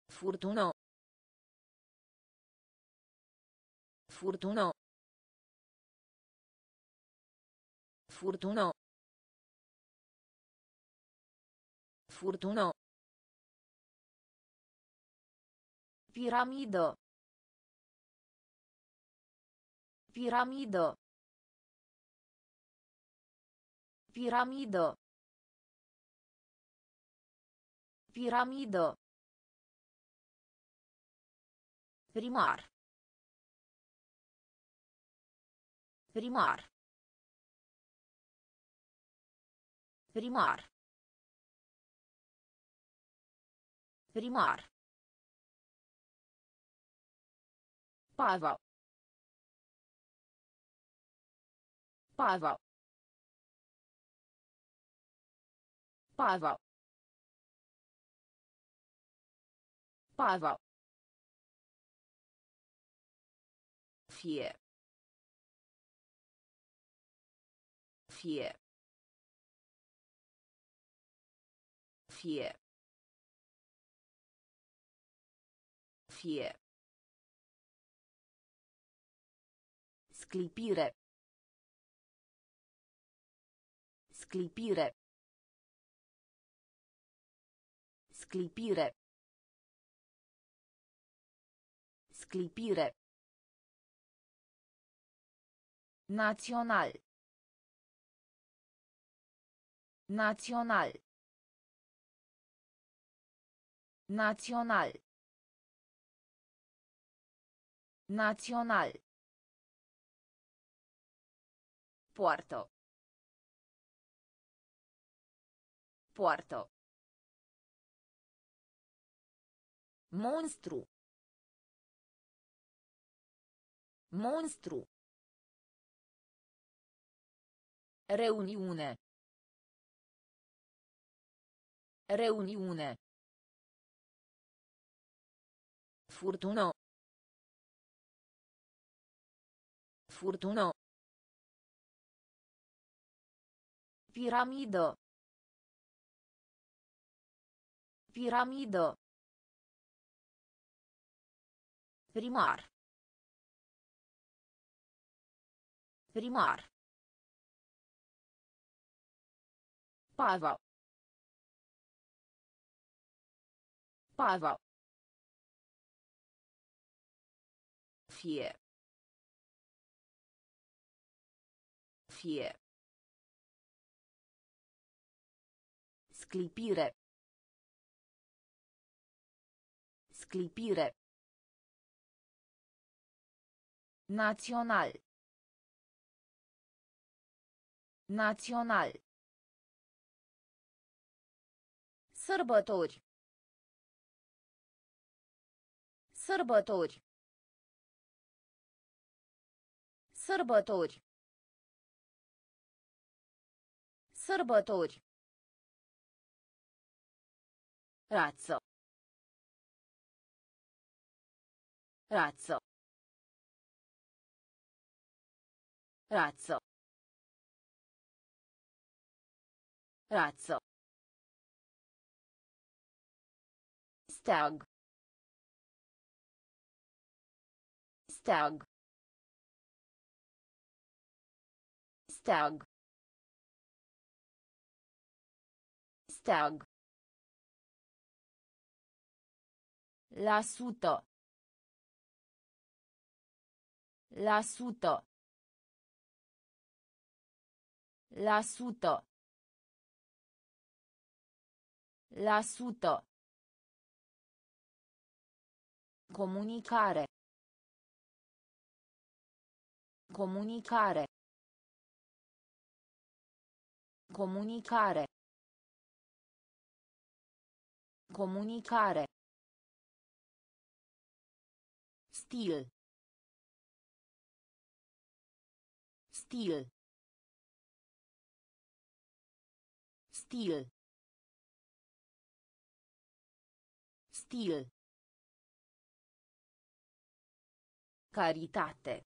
Furtuno. Furtuno. Furtuno. Furtuno. Piramidă. Piramidă. Piramidă. Piramidă. Primar. Primar. Primar. Primar. Pava. Pava. Pava. Pava. Fie. Fie. Fie. Fie. Sclipire. Sclipire. Sclipire. Sclipire. Național. Național. Național. Național. Puerto. Puerto. Monstru. Monstru. Reuniune. Reuniune. Furtuno. Furtuno. Piramidă. Piramidă. Primar. Primar. Pava. Pava. Fie. Fie. Sclipire. Sclipire. Național. Național. Sărbători. Sărbători. Sărbători. Sărbători. Razzo. Razzo. Razzo. Razzo. Stag. Stag. Stag. Stag. La sută. La sută. La sută. La sută. Comunicare. Comunicare. Comunicare. Comunicare. Stil. Stil. Stil. Stil. Caritate.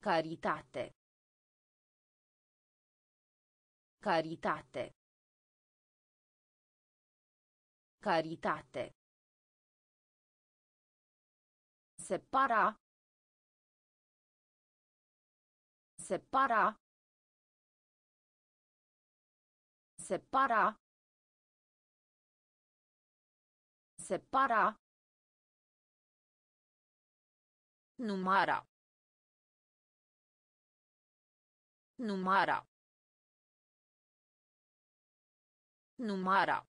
Caritate. Caritate. Caritate. Separa. Separa. Separa. Separa. Numara. Numara. Numara.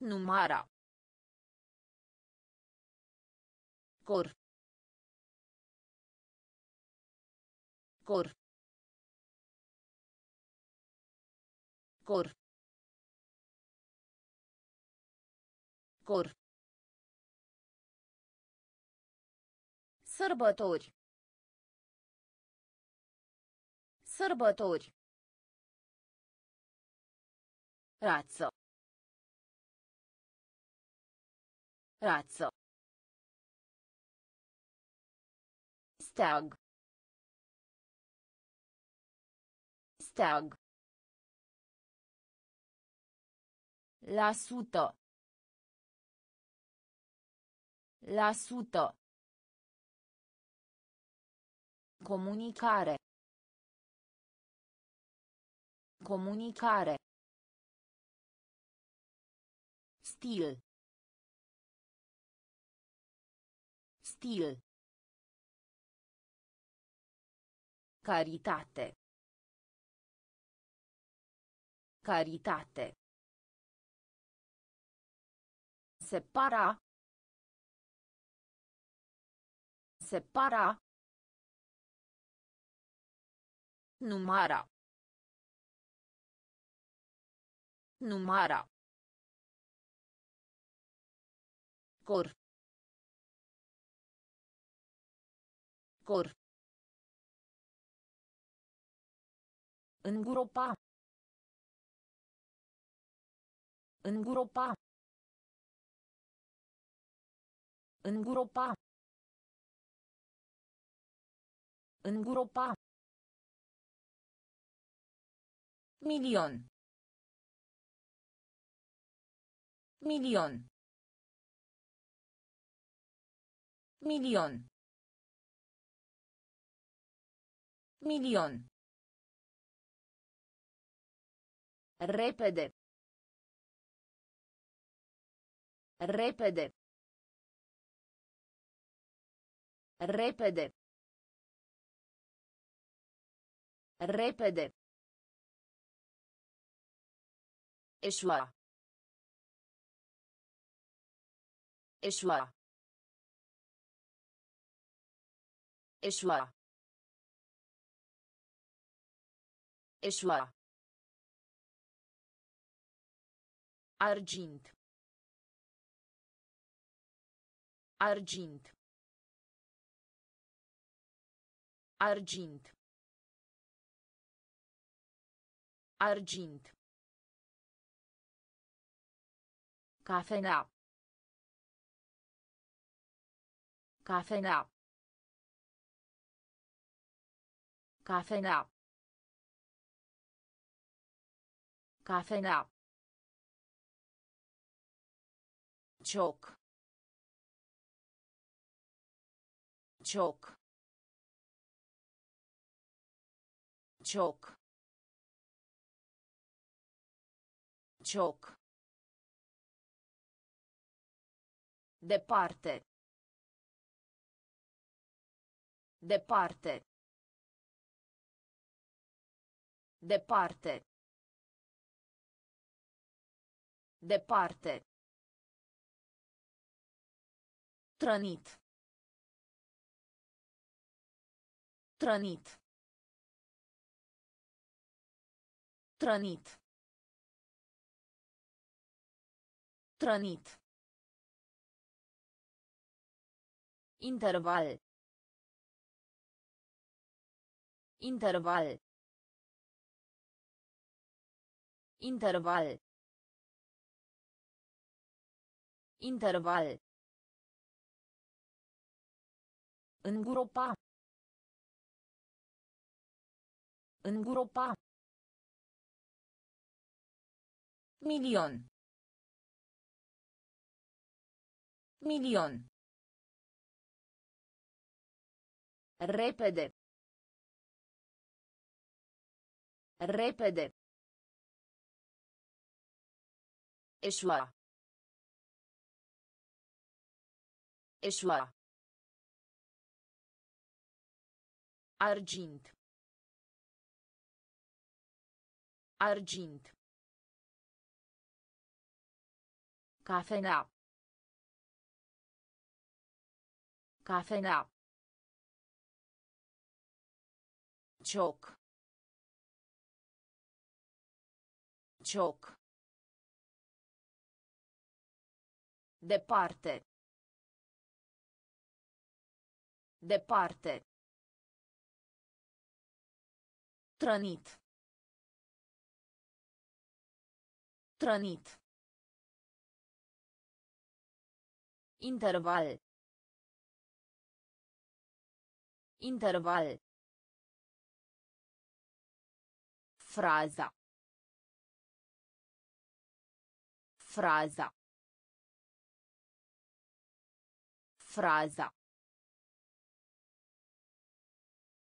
Numara. Cor. Cor. Cor. Cor. Sărbători. Sărbători. Rață. Rață. Steag. Steag. La sută. La sută. Comunicare. Comunicare. Stil. Stil. Caritate. Caritate. Separa. Separa. Numara. Numara. Cor. Cor. Îngropa. Îngropa. Îngropa. Îngropa. Milion. Milion. Milion. Milion. Repede. Repede. Repede. Repede. Eșua. Eșua. Eșua. Eșua. Argint. Argint. Argint. Argint. Cafenea. Cafenea. Cafenea. Cafenea. Cioc. Cioc. Cioc. Cioc. Departe. Departe. Departe. Departe. Trănit. Trănit. Trănit. Trănit. Interval. Interval. Interval. Interval. Îngropa. Îngropa. Milion. Milion. Repede. Repede. Eșua. Eșua. Argint. Argint. Cafenea. Cafenea. Cioc. Cioc. Departe. Departe. Trănit. Trănit. Interval. Interval. Fraza. Fraza. Fraza.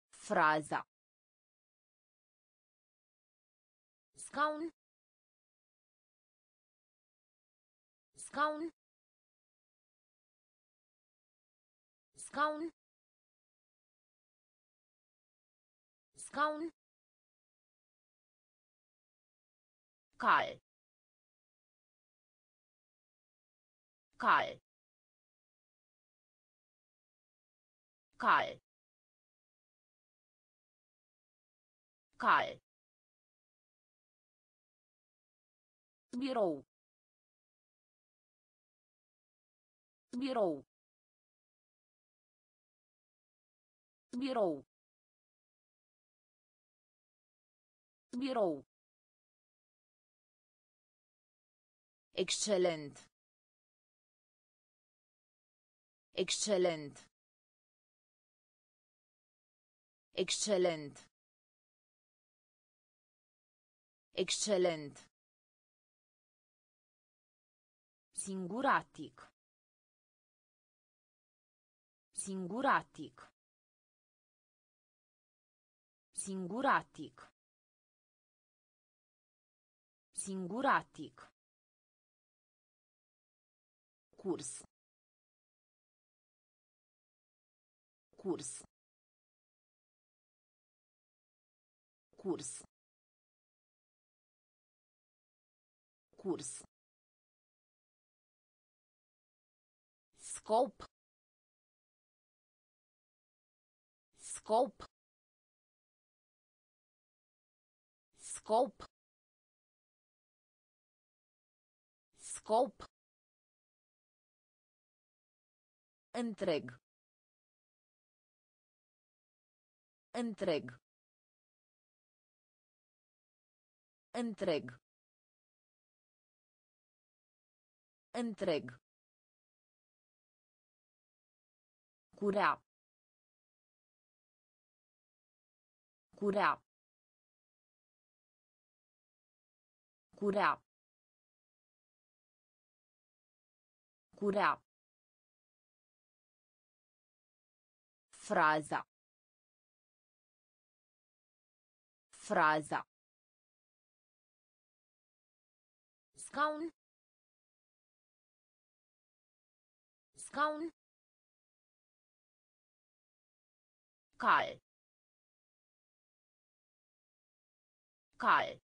Fraza. Scaun. Scaun. Scaun. Scaun. Cal. Cal. Cal. Cal. Birou. Birou. Birou. Birou. Excelent. Excelent. Excelent. Excelent. Singuratic. Singuratic. Singuratic. Singuratic. Curs. Curs. Curs. Curs. Scop. Scop. Scop. Scop. Întreg. Întreg. Întreg. Întreg. Curea. Curea. Curea. Curea. Fraza. Fraza. Scaun. Scaun. Cal. Cal.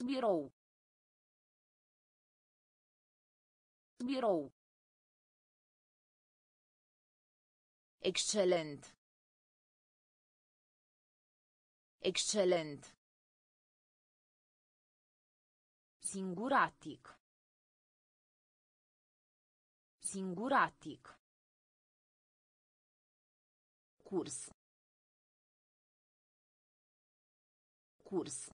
Birou. Birou. Excelent. Excelent. Singuratic. Singuratic. Curs. Curs.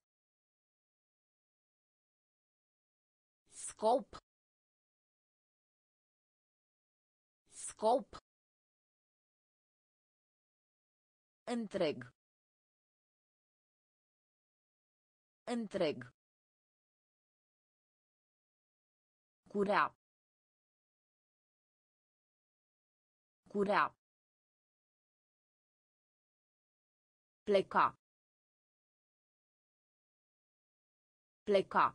Scop. Scop. Întreg. Întreg. Curea. Curea. Pleca. Pleca.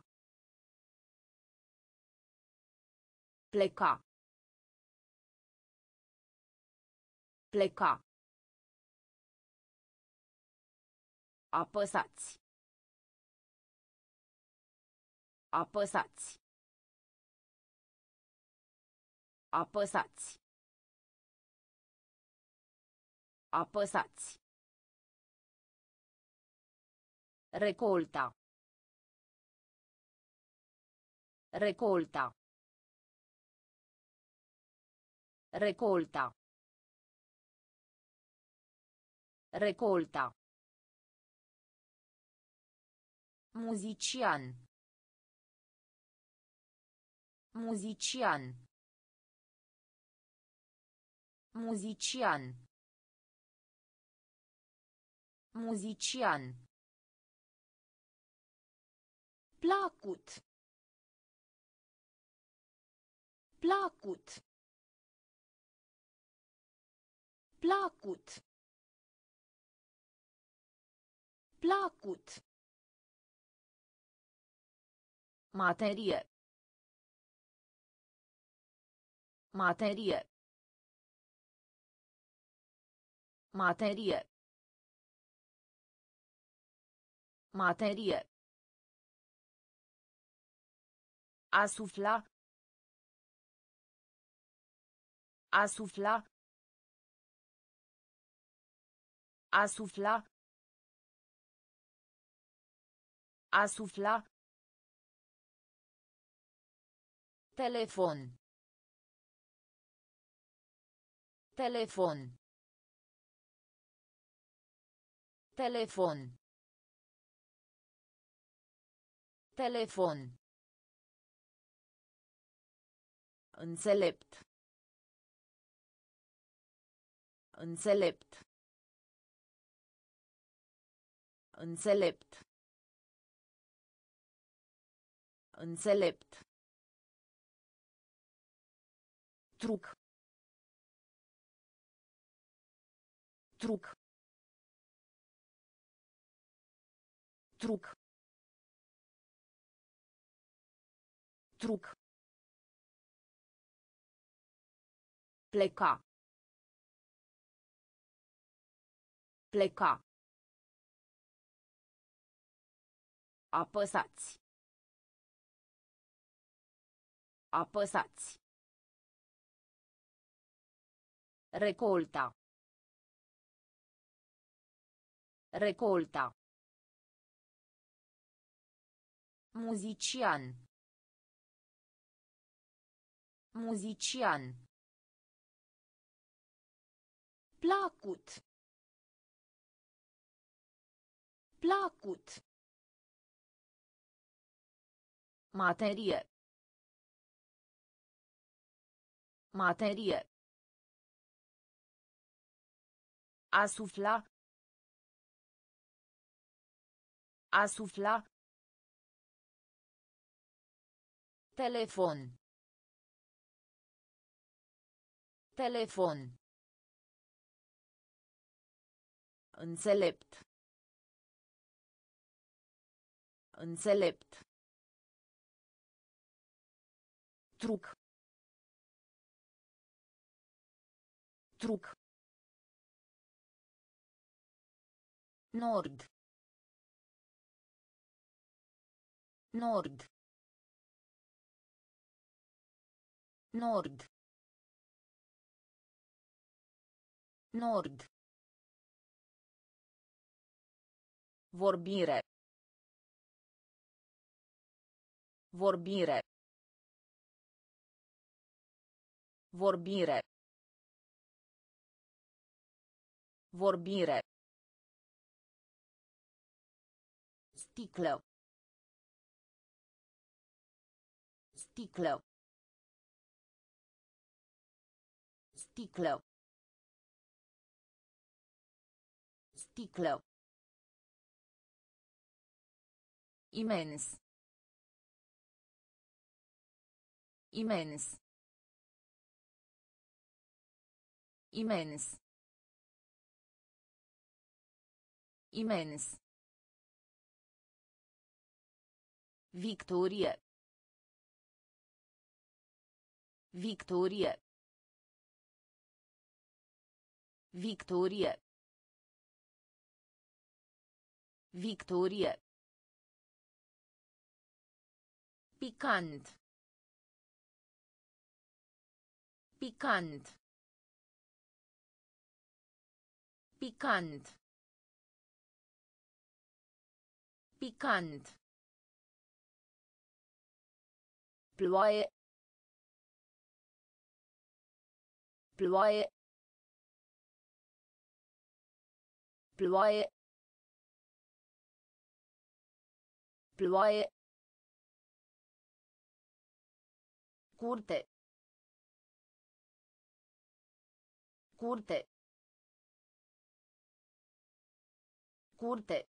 Pleca. Pleca. Apăsați. Apăsați. Apăsați. Apăsați. Recolta. Recolta. Recolta. Recolta. Muzician. Muzician. Muzician. Muzician. Placut. Placut. Placut. Placut. Materie. Materie. Materie. Materie. A sufla. A sufla. A sufla. A sufla. Telefon. Telefon. Telefon. Telefon. Înțelept. Înțelept. Înțelept. Înțelept. Truc. Truc. Truc. Truc. Pleca. Pleca. Apăsați. Apăsați. Recolta. Recolta. Muzician. Muzician. Placut. Placut. Materie. Materie. A sufla. A sufla. Telefon. Telefon. Înțelept. Înțelept. Truc. Truc. Nord. Nord. Nord. Nord. Vorbire. Vorbire. Vorbire. Vorbire. Sticlă. Sticlă. Sticlă. Sticlă. Imens. Imens. Imens. Imens. Victorie. Victorie. Victorie. Victorie. Picant. Picant. Picant. Picant. Ploaie. Ploaie. Ploaie. Ploaie. Curte. Curte. Curte.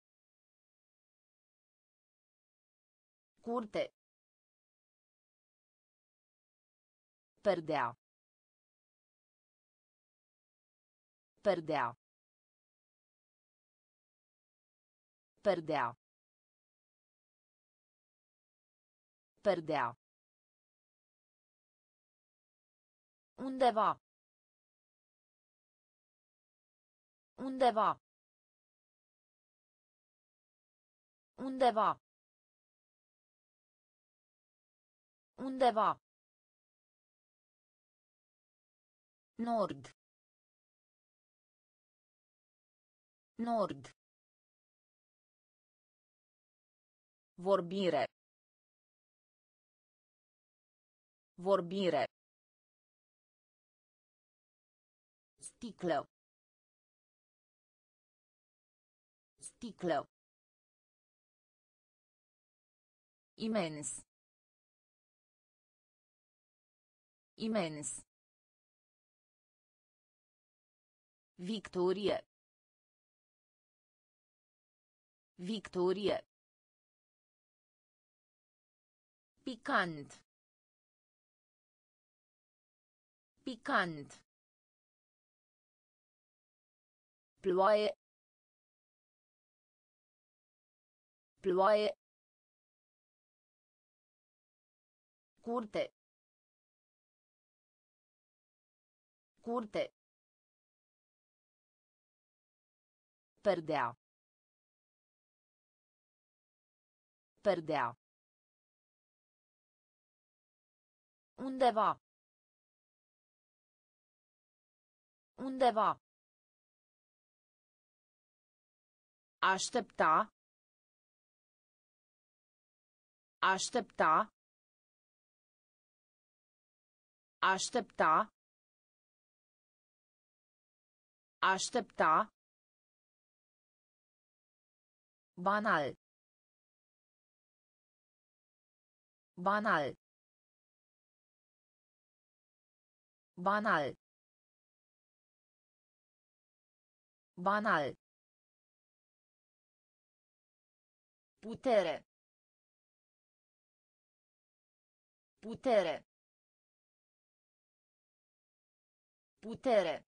Curte. Perdea. Perdea. Perdea. Perdea. Undeva. Undeva. Undeva. Undeva. Nord. Nord. Vorbire. Vorbire. Sticlă. Sticlă. Imens. Imens. Victorie. Victorie. Picant. Picant. Ploaie. Ploaie. Curte. Curte. Perdea. Perdea. Undeva. Undeva. Aștepta. Aștepta. Aștepta. Aștepta. Banal. Banal. Banal. Banal. Putere. Putere. Putere.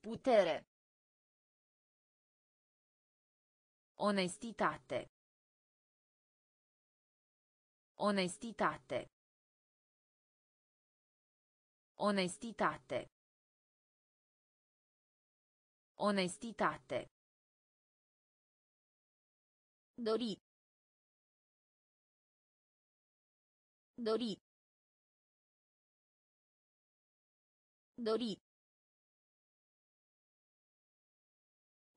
Putere. Onestitate. Onestitate. Onestitate. Onestitate. Dori. Dori. Dori.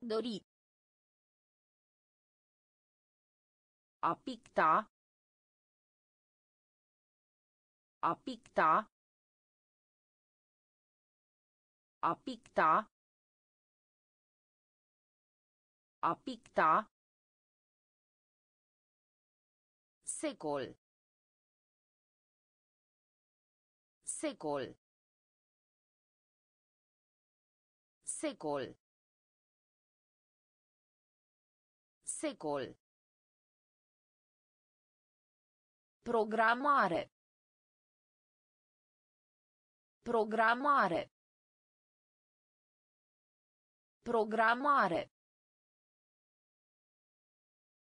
Dori. A picta. A picta. A picta. A picta. Secol. Secol. Secol. Secol. Programare. Programare. Programare.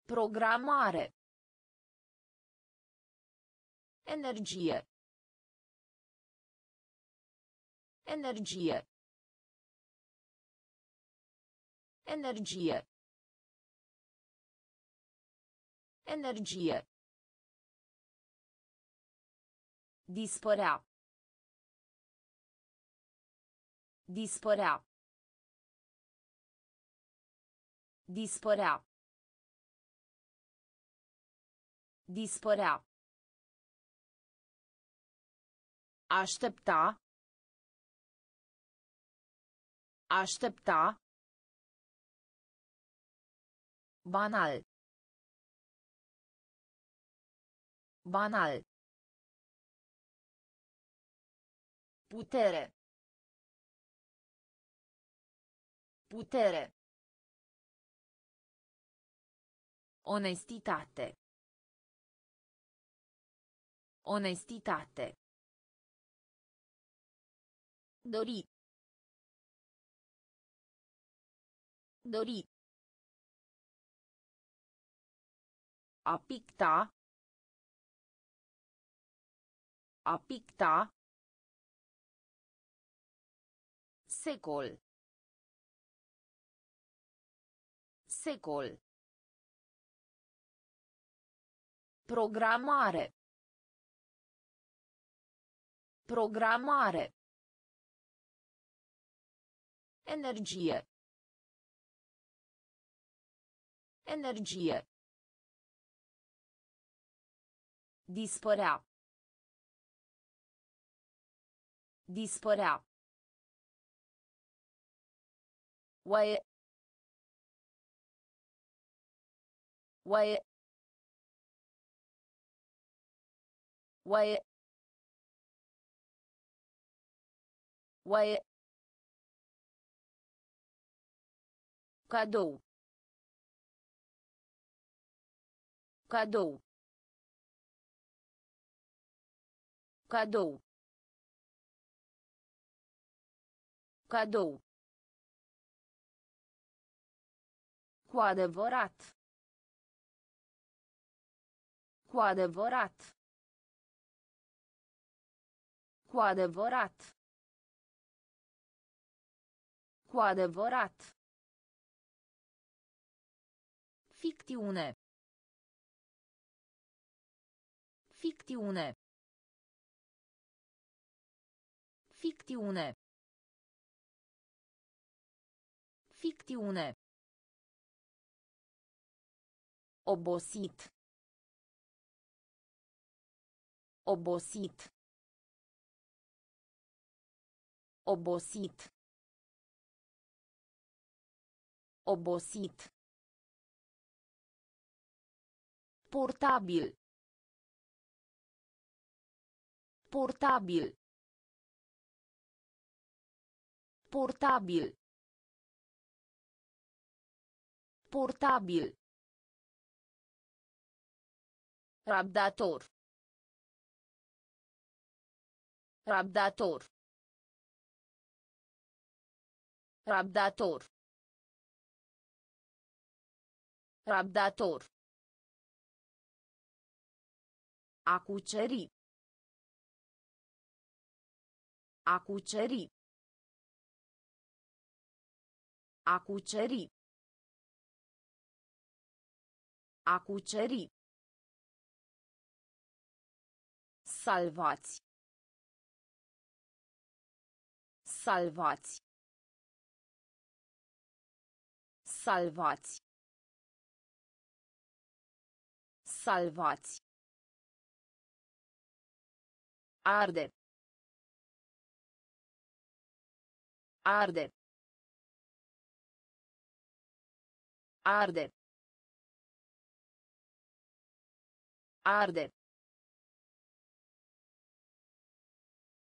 Programare. energia. Energia. Energia. Energia. Disporá disporá disporá disporá Aștepta. Aștepta. Banal. Banal. Putere. Putere. Onestitate. Onestitate. Dori. Dori. A picta. A picta. Secol. Secol. Programare. Programare. energia. Energia. Disporá. Disporá. Vai, vai, vai, vai Cadou. Cadou. Cadou. Cadou. Cu adevărat. Cu adevărat. Cu adevărat. Cu adevărat. Ficțiune. Ficțiune. Ficțiune. Ficțiune. Obosit. Obosit. Obosit. Obosit. Portabil. Portabil. Portabil. Portabil. Rabdator. Rabdator. Rabdator. Rabdator. A cuceri. A cuceri. A cuceri. A cuceri. Salvați. Salvați. Salvați. Salvați. Arde. Arde. Arde. Arde.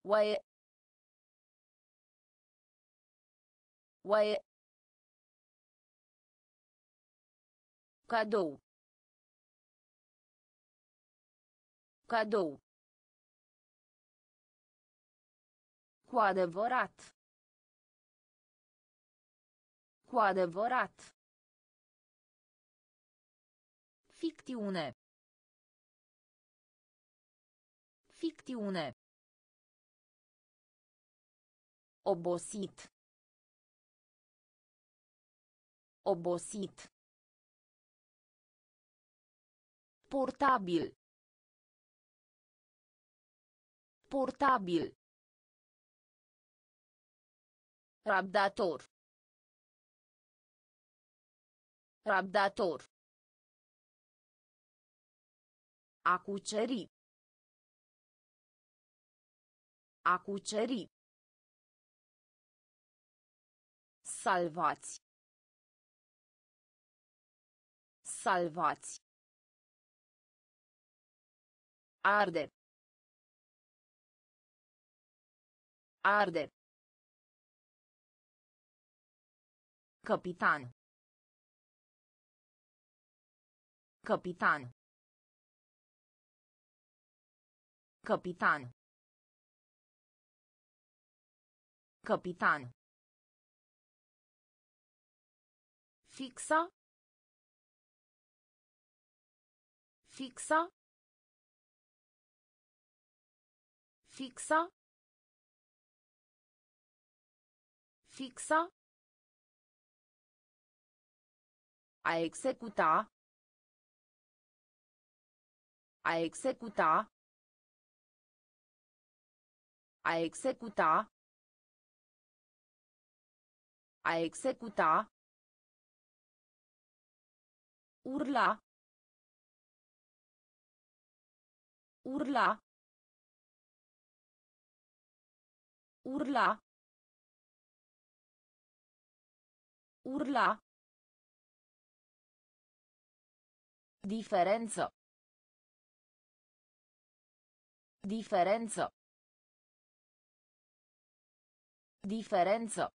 Oaie. Oaie. Cadou. Cadou. Cu adevărat. Cu adevărat. Ficțiune. Ficțiune. Obosit. Obosit. Portabil. Portabil. Rabdator. Rabdator. A cuceri. A cuceri. Salvați. Salvați. Arde. Arde. Capitan. Capitan. Capitan. Capitan. Fixa. Fixa. Fixa. Fixa. A executa. A executa. A executa. A executa. Urla. Urla. Urla. Urla. Differenza. Differenza. Differenza.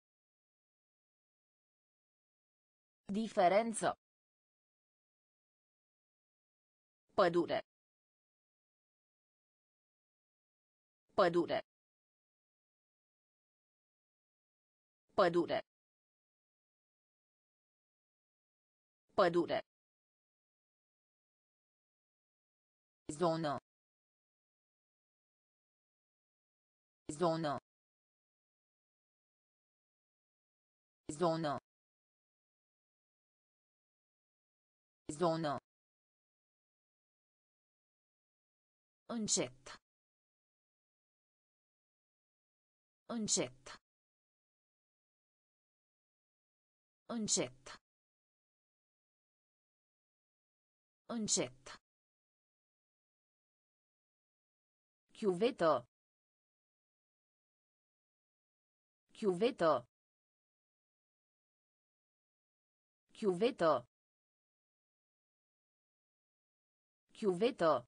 Differenza. Pădure. Pădure. Pădure. Pădure. Zonă. Zonă. Zonă. Zonă. Încet. Încet. Încet. Încet. Chiuvetă. Chiuvetă. Chiuvetă. Chiuvetă.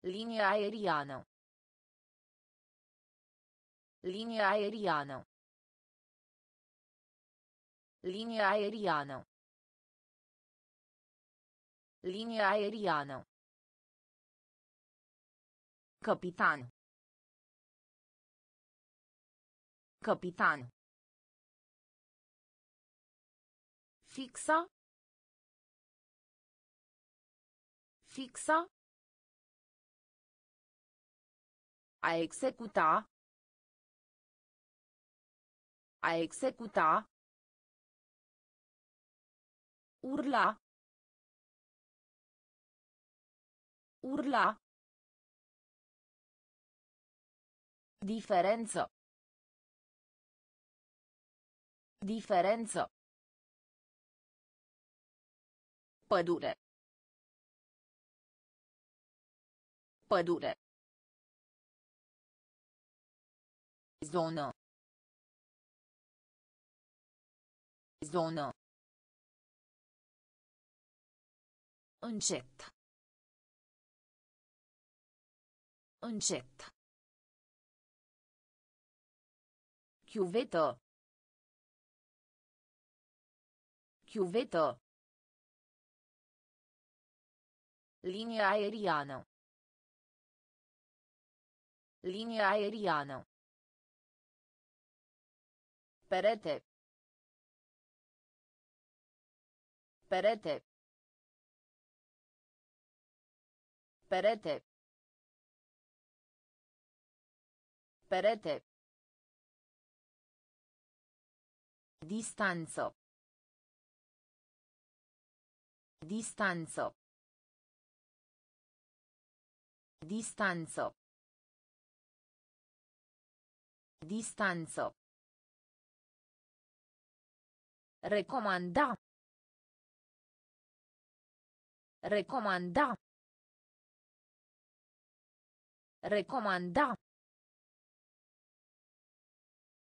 Linie aeriană. Linie aeriană. Linie aeriană. Linie aeriană. Capitan. Capitan. Fixa. Fixa. A executa. A executa. Urla. Urla. Diferență. Diferență. Pădure. Pădure. Zonă. Zonă. Încet. Încet. Chiuvetă. Chiuvetă. Linie aeriană. Linie aeriană. Perete. Perete. Perete. Perete. Distanță. Distanță. Distanță. Distanță. Recomanda. Recomanda. Recomanda.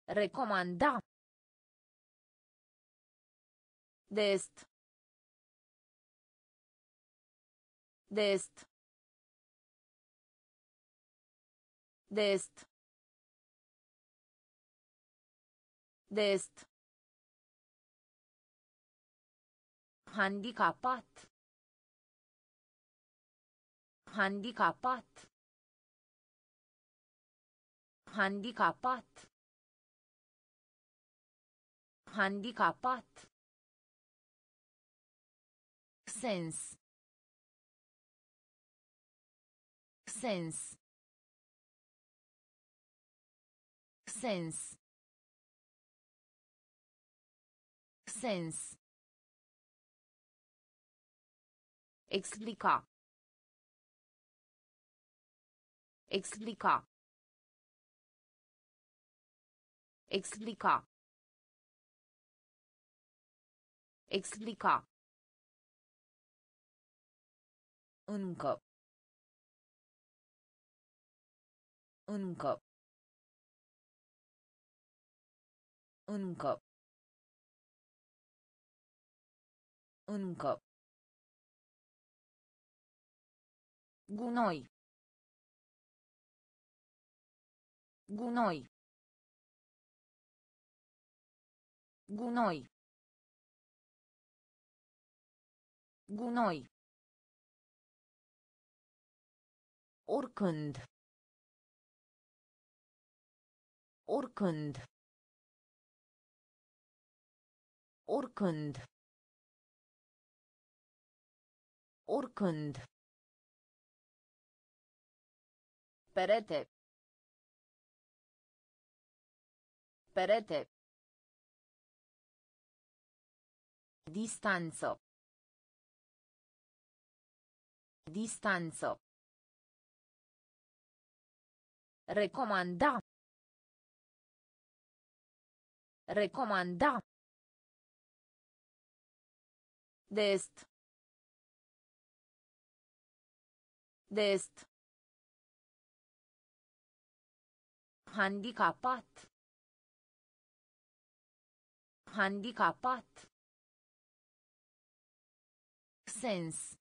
Recomanda. De est. De est. De est. De est. Handicapat. Handicapat. Handicapat. Handicapat. Sens. Sens. Sens. Sens. Explica. Explica. Explica. Explica. Încă. Încă. Încă. Încă. Gunoi. Gunoi. Gunoi. Gunoi. Oricând. Oricând. Oricând. Oricând. Perete. Perete. Distanță. Distanță. Recomanda. Recomanda. De est. De est. Handicapat. Handicapat. Sens.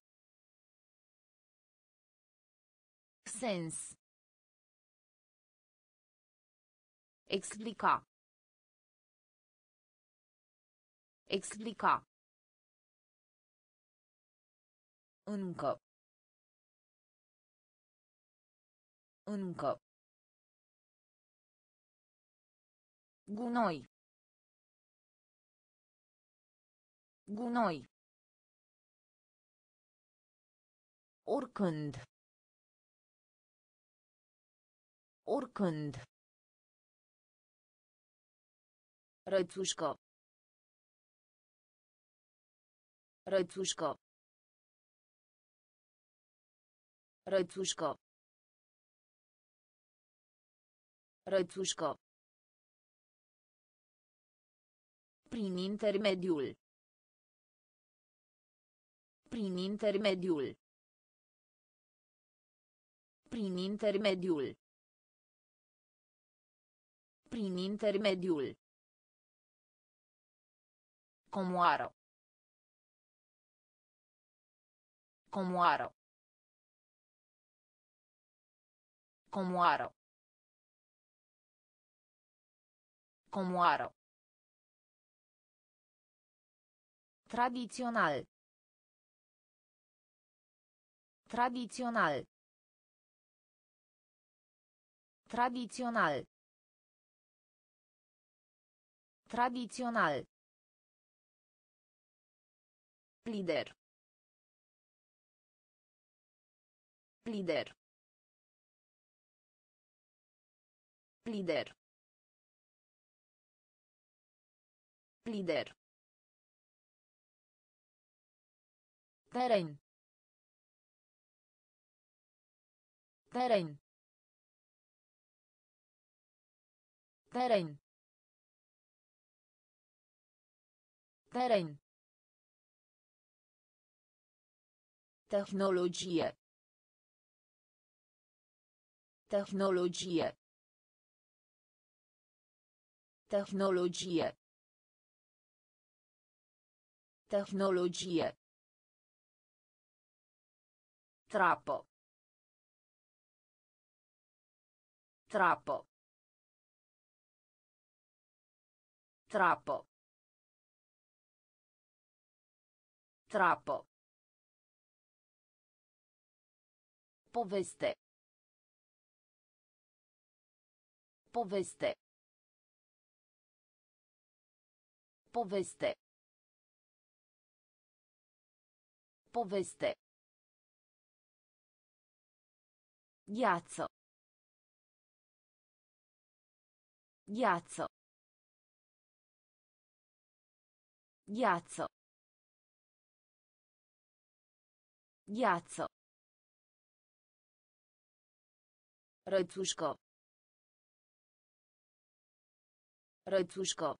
Sens. Explica. Explica. Încă. Încă. Gunoi. Gunoi. Oricând. Oricând. Rățușcă. Rățușcă. Rățușcă. Rățușcă. Prin intermediul. Prin intermediul. Prin intermediul. Prin intermediul. Comoară. Comoară. Comoară. Comoară. Tradițional. Tradițional. Tradițional. Tradițional. Leader. Leader. Leader. Leader. Teren. Teren. Teren. Teren. Tecnologie. Tecnologie. Tecnologie. Tecnologie. Trappo. Trappo. Trappo. Trapo. Poveste. Poveste. Poveste. Poveste. Ghiaccio. Ghiaccio. Ghiaccio. Ghiaccio. Rățușcă. Rățușcă.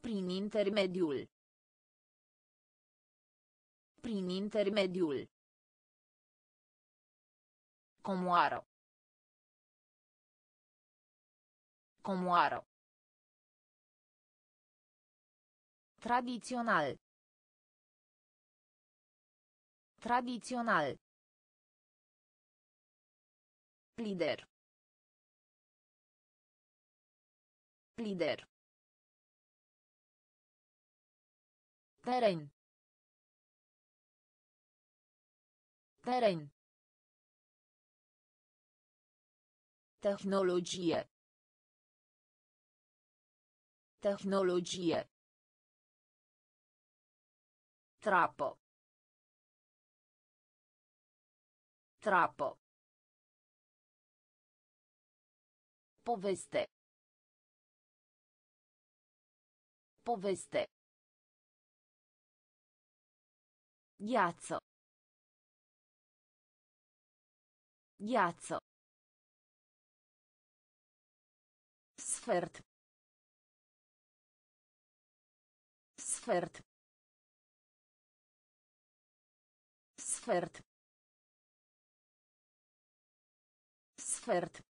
Prin intermediul. Prin intermediul. Comoară. Comoară. Tradițional. Tradițional. Lider. Lider. Teren. Teren. Tehnologie. Tehnologie. Trapo. Trapo. Poveste. Poveste. Ghiaccio. Ghiaccio. Sfert. Sfert. Sfert. Sfert.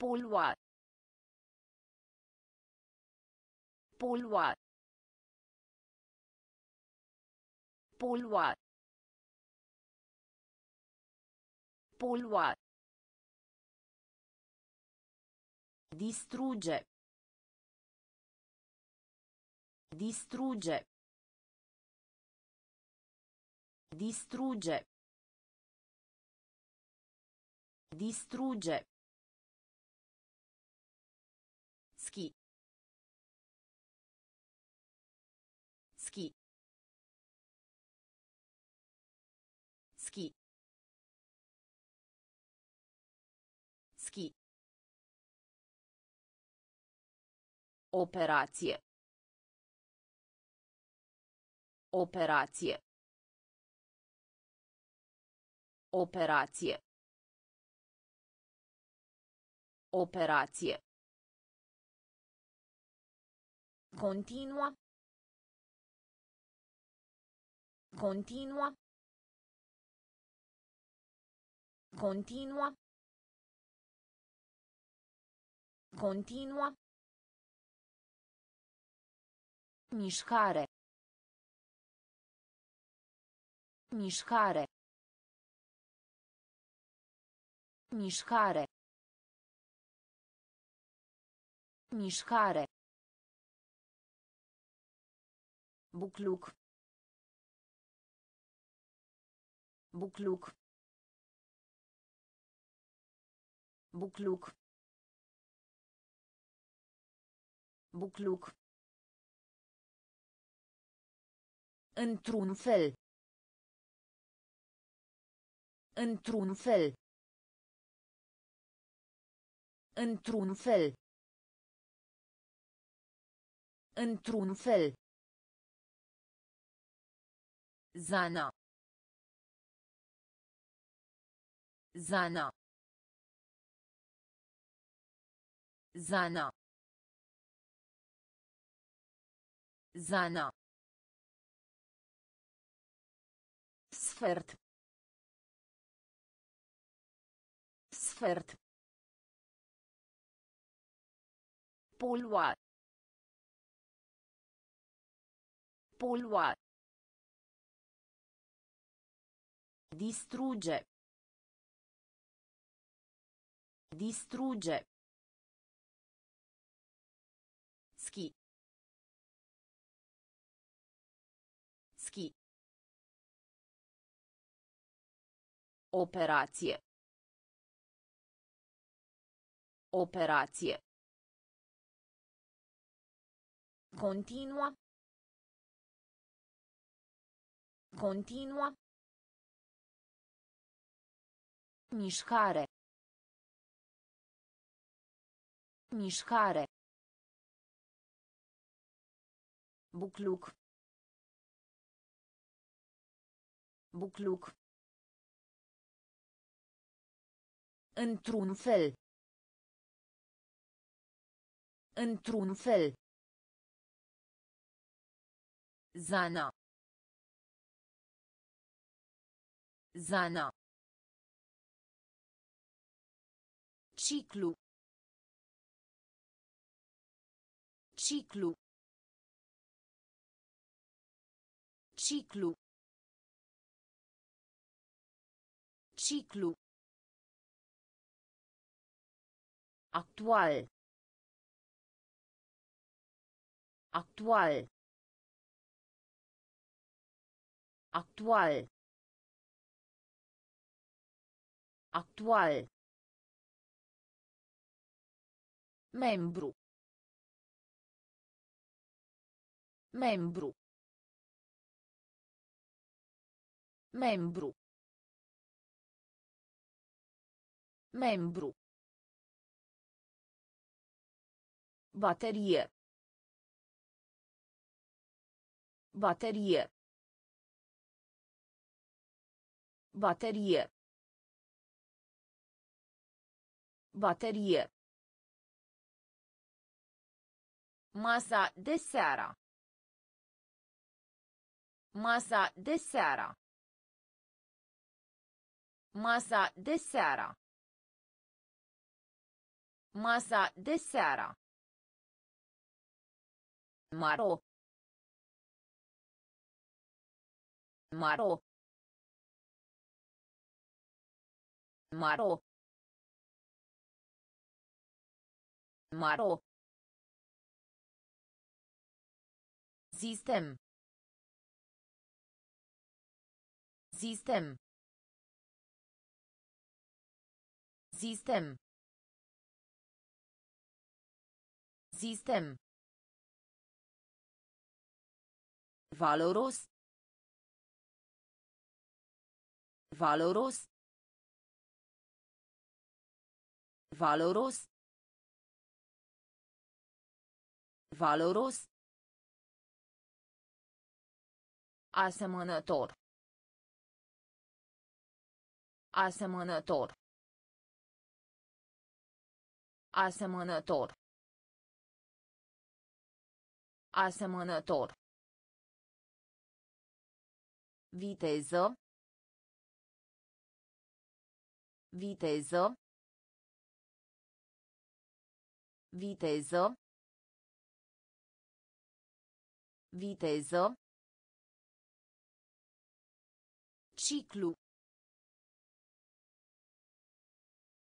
Polua. Polua. Polua. Polua. Distrugge. Distrugge. Distrugge. Distrugge. Operație. Operație. Operație. Operație. Continua. Continua. Continua. Continua. Mișcare. Mișcare. Mișcare. Mișcare. Bucluc. Bucluc. Bucluc. Bucluc. Într-un fel. Într-un fel. Într-un fel. Într-un fel. Zana. Zana. Zana. Zana. Sfert. Sfert. Polua. Polua. Distrugge. Distrugge. Operație. Operație. Continua. Continua. Mișcare. Mișcare. Bucluc. Bucluc. Într-un fel. Într-un fel. Zana. Zana. Ciclu. Ciclu. Ciclu. Ciclu. Actual. Actual. Actual. Actual. Membru. Membru. Membru. Membru. Baterie. Baterie. Baterie. Baterie. Masa de seara. Masa de seara. Masa de seara. Masa de seara. Maro. Maro. Maro. Maro. Sistem. Sistem. Sistem. Sistem. Valoros. Valoros. Valoros. Valoros. Asemănător. Asemănător. Asemănător. Asemănător. Viteză. Viteză. Viteză. Viteză. Ciclu.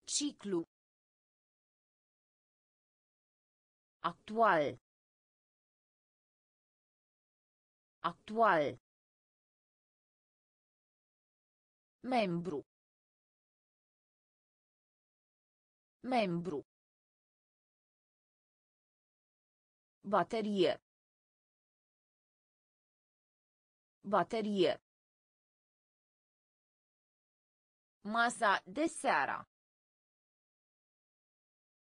Ciclu. Actual. Actual. Membru. Membru. Baterie. Baterie. Masa de seara.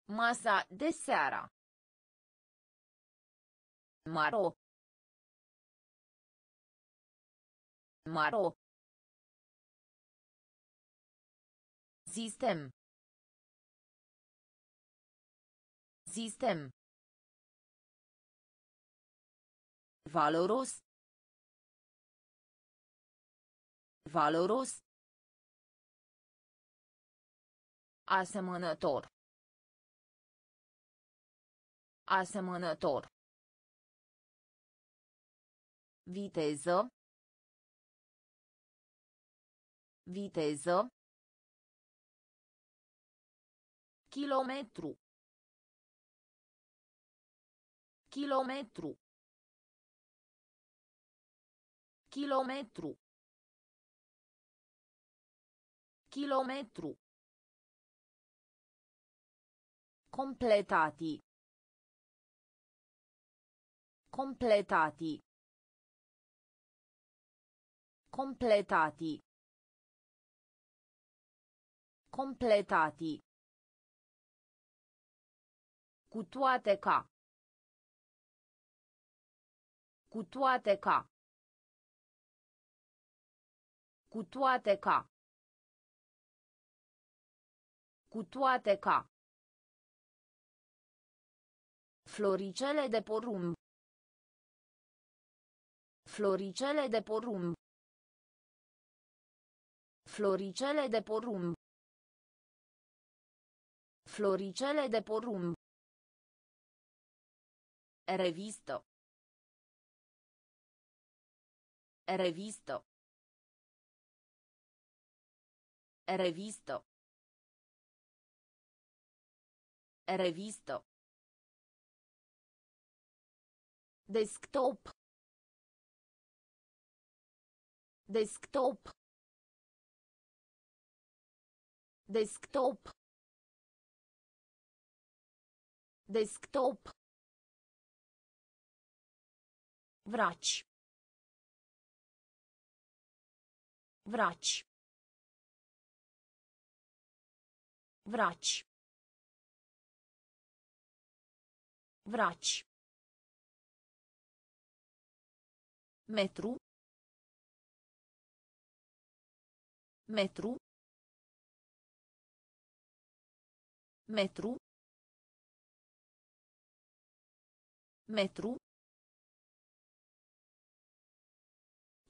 Masa de seara. Maro. Maro. Sistem. Sistem. Valoros. Valoros. Asemănător. Asemănător. Viteză. Viteză. Kilometru. Kilometru. Kilometru. Kilometru. Completati. Completati. Completati. Completati. Cu toate ca. Cu toate ca. Cu toate ca. Cu toate ca. Floricele de porumb. Floricele de porumb. Floricele de porumb. Floricele de porumb. Revisto. Revisto. Revisto. Revisto. Desktop. Desktop. Desktop. Desktop. Vraci. Vraci. Vraci. Vraci. Metru. Metru. Metru. Metru.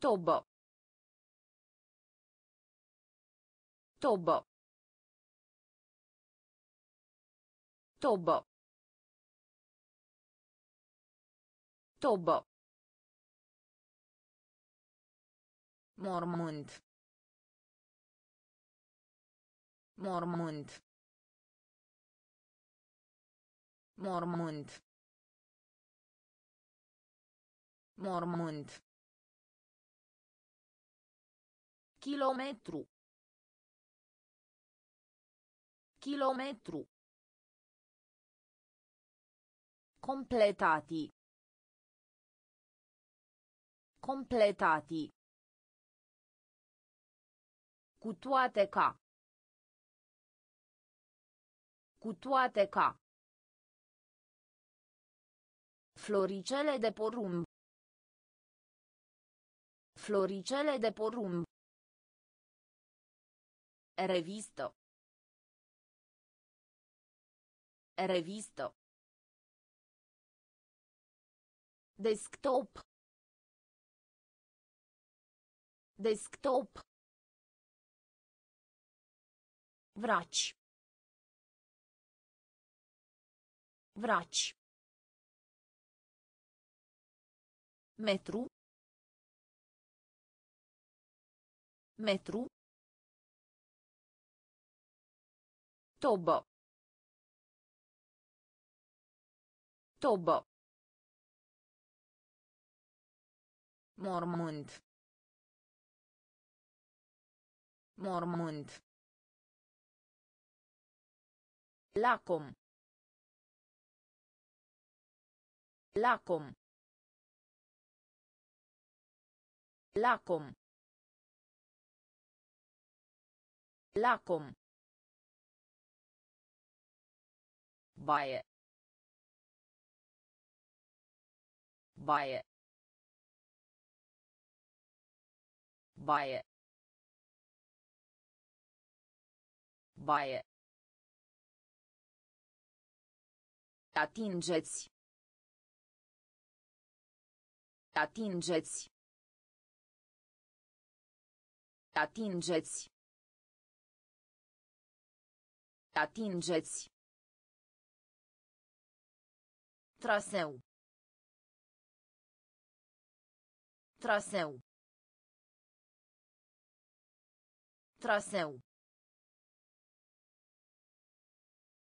Tobo. Tobo. Tobo. Tobo. Mormânt. Mormânt. Mormânt. Mormânt. Kilometru. Kilometru. Completati. Completati. Cu toate ca. Cu toate ca. Floricele de porumb. Floricele de porumb. Revisto. Revisto. Desktop. Desktop. Vraci. Vraci. Metru. Metru. Tobă. Tobă. Mormânt. Mormânt. Lacom. Lacom. Lacom. Lacom. Baie. Baie. Baie. Baie. Atingeți. Atingeți. Atingeți. Atingeți. Traseu. Traseu. Traseu.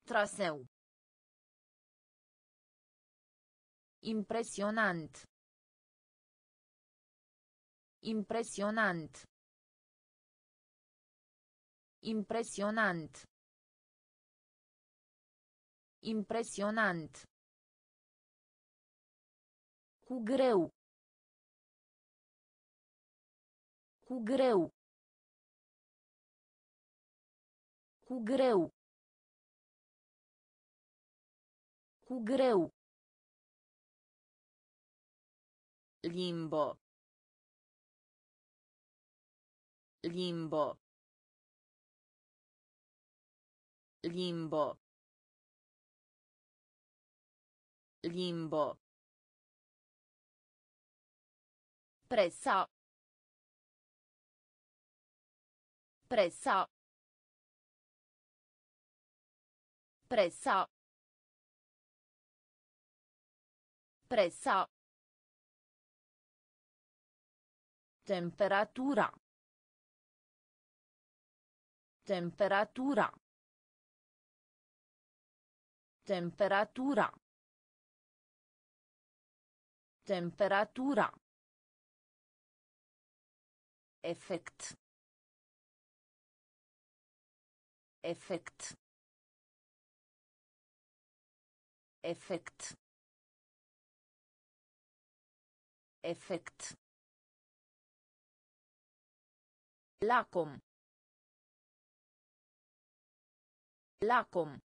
Traseu. Impresionant. Impresionant. Impresionant. Impresionant. Cu greu. Cu greu. Cu greu. Cu greu. Limbo. Limbo. Limbo. Limbo. Pressa. Pressa. Pressa. Pressa. Temperatura. Temperatura. Temperatura. Temperatura. Efect. Efect. Efect. Efect. Lacom. Lacom.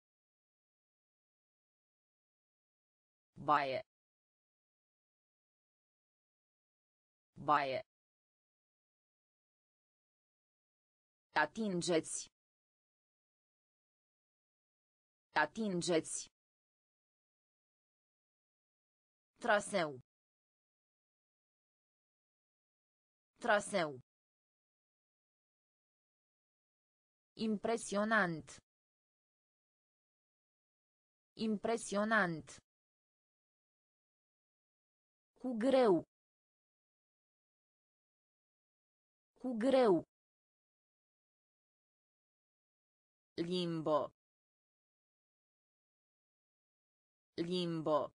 Baie. Baie. Atingeți. Atingeți. Traseu. Traseu. Impresionant. Impresionant. Cu greu. Cu greu. Limbo. Limbo.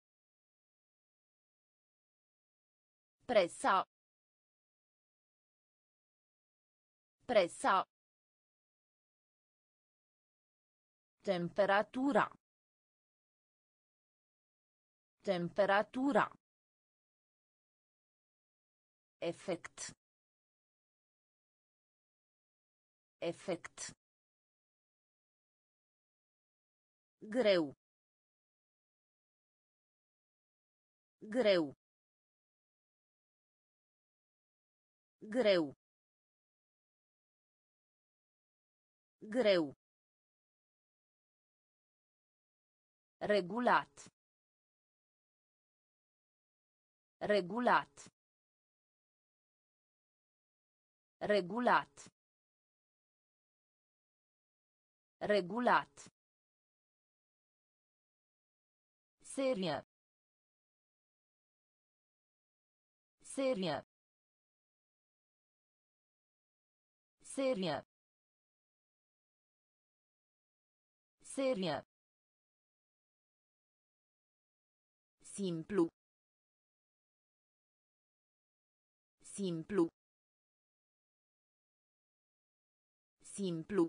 Prezza. Prezza. Temperatura. Temperatura. Effect. Effect. Greu. Greu. Greu. Greu. Regulat. Regulat. Regulat. Regulat. Serie. Serie. Serie. Serie. Simplu. Simplu. Simplu.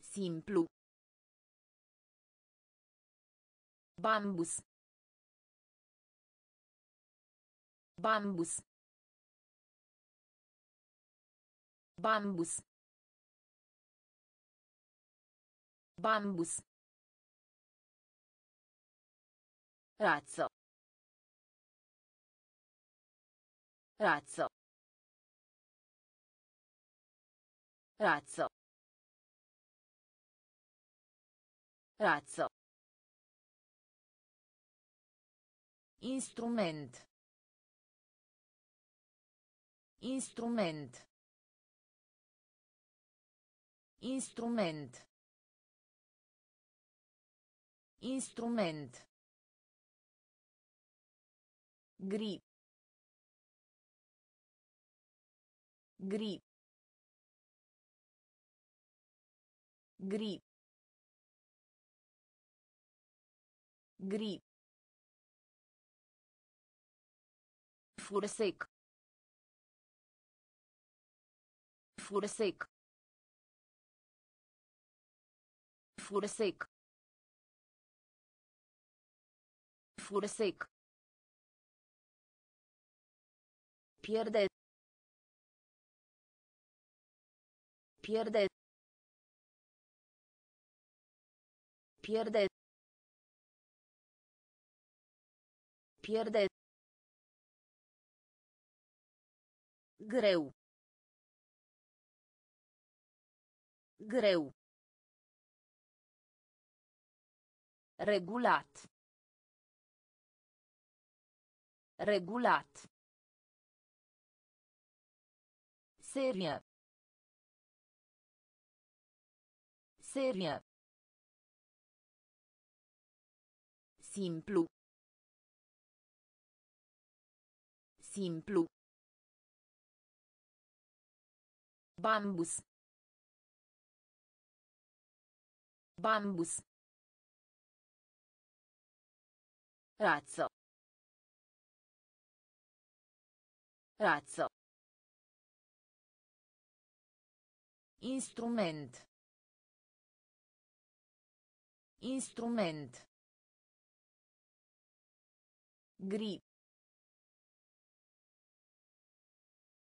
Simplu. Bambus. Bambus. Bambus. Bambus. Razzo. Razzo. Razzo. Razzo. Instrument. Instrument. Instrument. Instrument. Gri. Gri. Gri. Gri. Fur sec. Fur sec. Fur sec. Fur sec. Pierde. Pierde. Pierde. Pierde. Greu. Greu. Regulat. Regulat. Serie. Serie. Simplu. Simplu. Bambus. Bambus. Razzo. Razzo. Instrument. Instrument. Gri.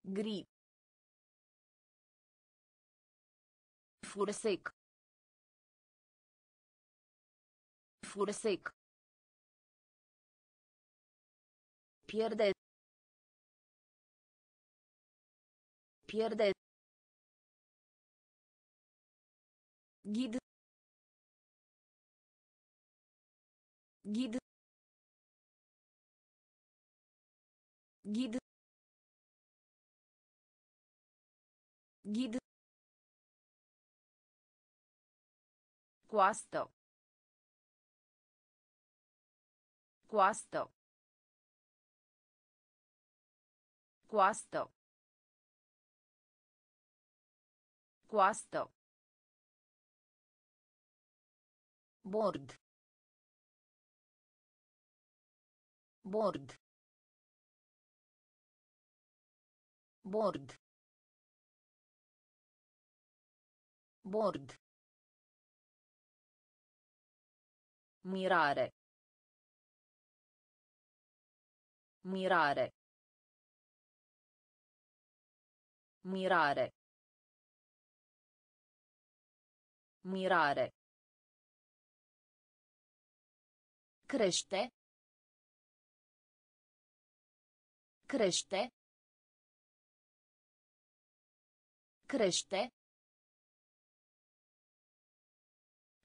Gri. Furăsec. Furăsec. Pierde. Pierde. Ghid. Ghid. Гид. Гид. Guasto. Guasto. Guasto. Guasto. Board. Board. Board. Board. Mirare. Mirare. Mirare. Mirare. Crește. Crește. Crește.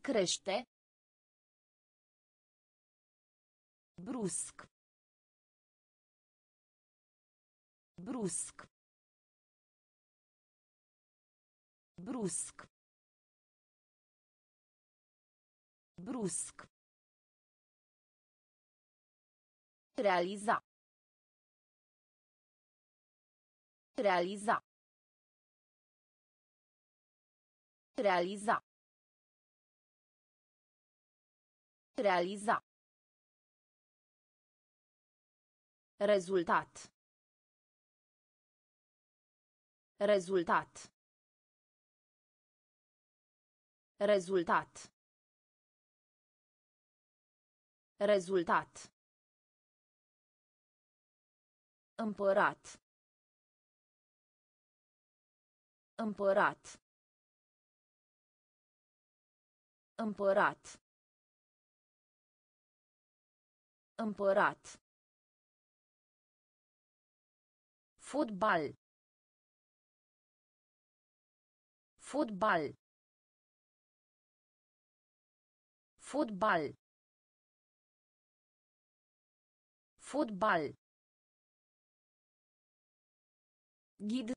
Crește. Brusc. Brusc. Brusc. Brusc. Realiza. Realiza. Realiza. Realiza. Rezultat. Rezultat. Rezultat. Rezultat. Împărat. Împărat. Împărat. Împărat. Fotbal. Fotbal. Fotbal. Fotbal. Ghid.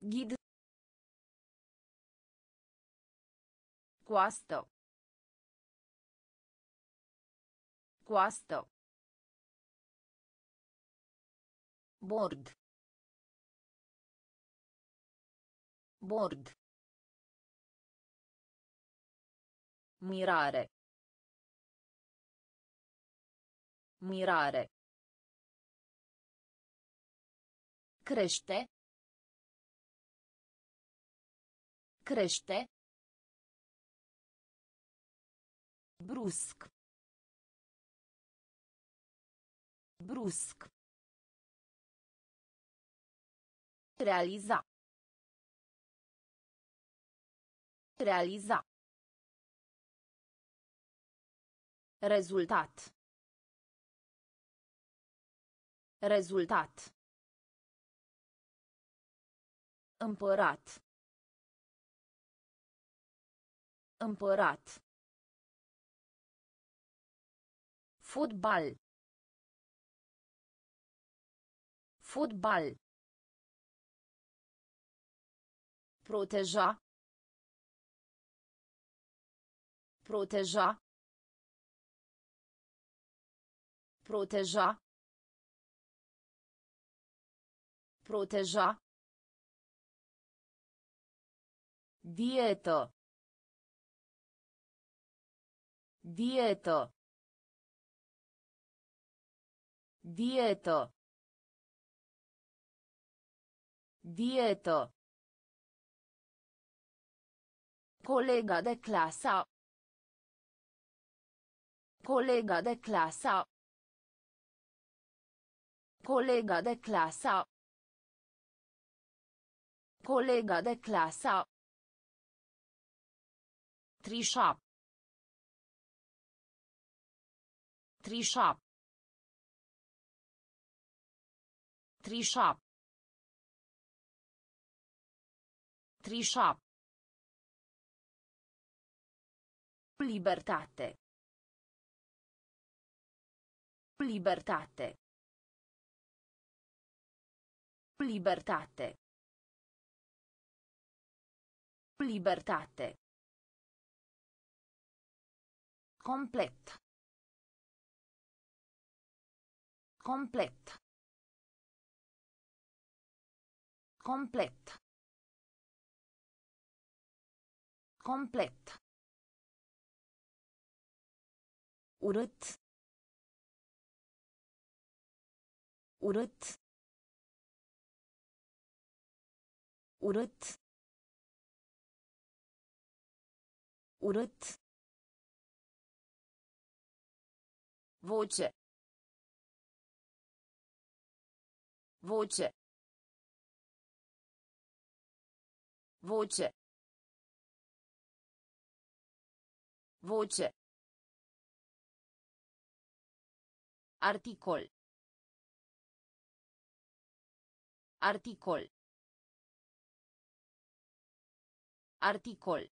Ghid. Coastă. Coastă. Bord. Bord. Mirare. Mirare. Crește. Crește. Brusc. Brusc. Realiza. Realiza. Rezultat. Rezultat. Împărat. Împărat. Fotbal. Fotbal. Proteja. Proteja. Proteja. Proteja. Dietă. Dietă. Dietă. Dietă. Colega de clasă. Colega de clasă. Colega de clasă. Colega de clasă. Trișa. Trișa. Trișa. Trișa. Libertate. Libertate. Libertate. Libertate. Complet. Complet. Complet. Complet. Urât. Urât. Urât. Urât. Voce. Voce. Voce. Voce. Articol. Articol. Articol.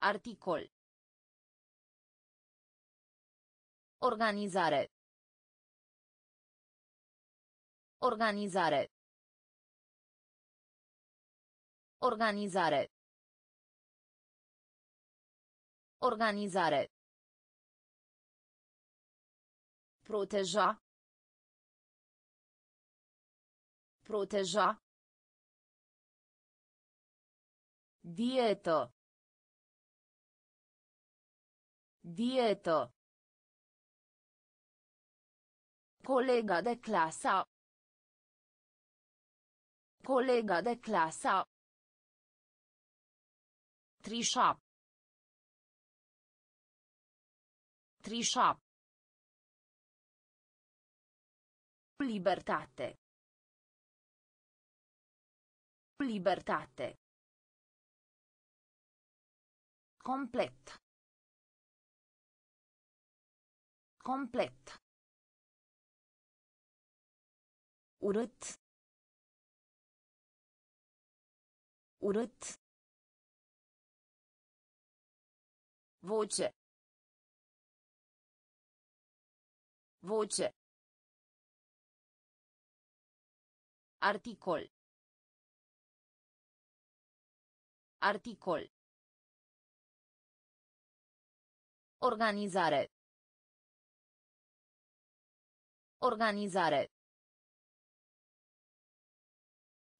Articol. Organizare. Organizare. Organizare. Organizare. Proteja. Proteja. Dietă. Dietă. Colega de clasă. Colega de clasă. Trișa. Trișa. Libertate. Libertate. Complet. Complet. Urât. Urât. Voce. Voce. Articol. Articol. Organizare. Organizare.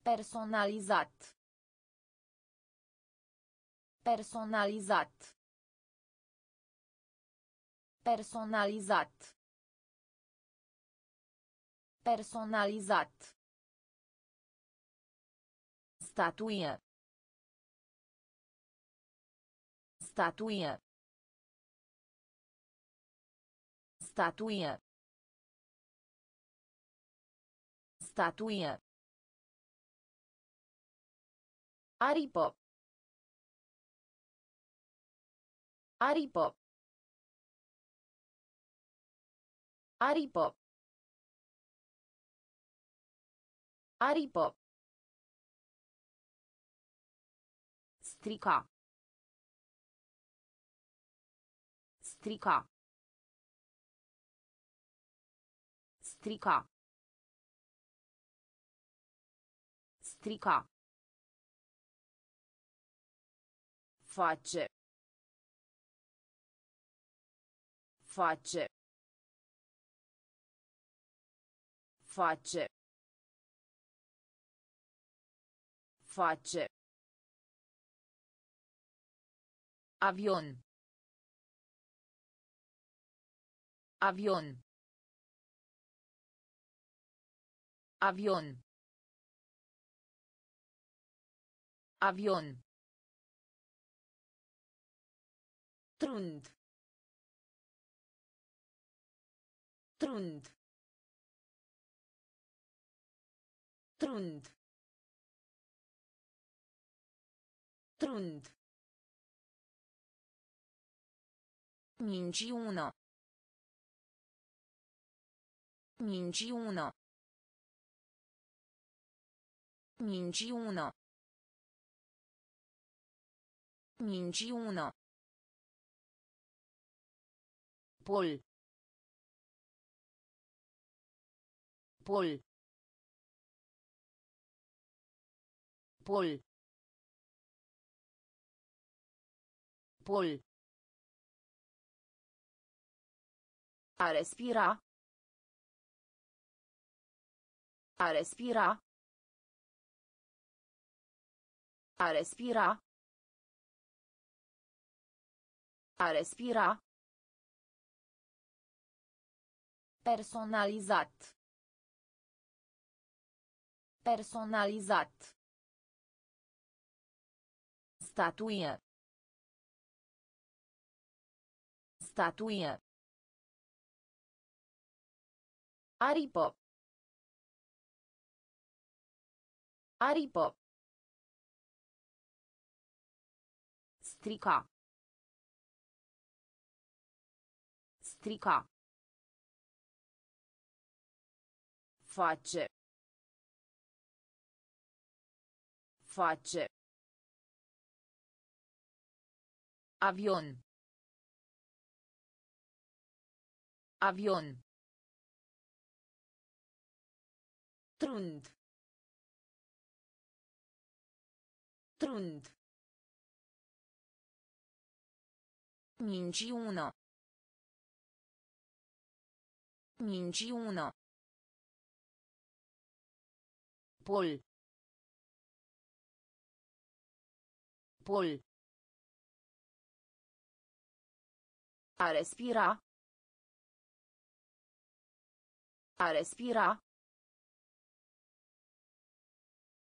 Personalizat. Personalizat. Personalizat. Personalizat. Statuie. Statuie. Statuie. Statuie. Aripă. Aripă. Aripă. Aripă. Strica. Strica. Strica. Strica. Face. Face. Face. Face. Avion. Avion. Avion. Avion. Trund. Trund. Trund. Trund. Minciună. Minciună. Minciună. Minciună. Pol. Pol. Pol. Pol. A respira. A respira. A respira. A respira. Personalizat. Personalizat. Statuie. Statuie. Aripă. Aripă. Strica. Strica. Face. Face. Avion. Avion. Trund. Trund. Minciună. Minciună. Pol. Pol. A respira. A respira.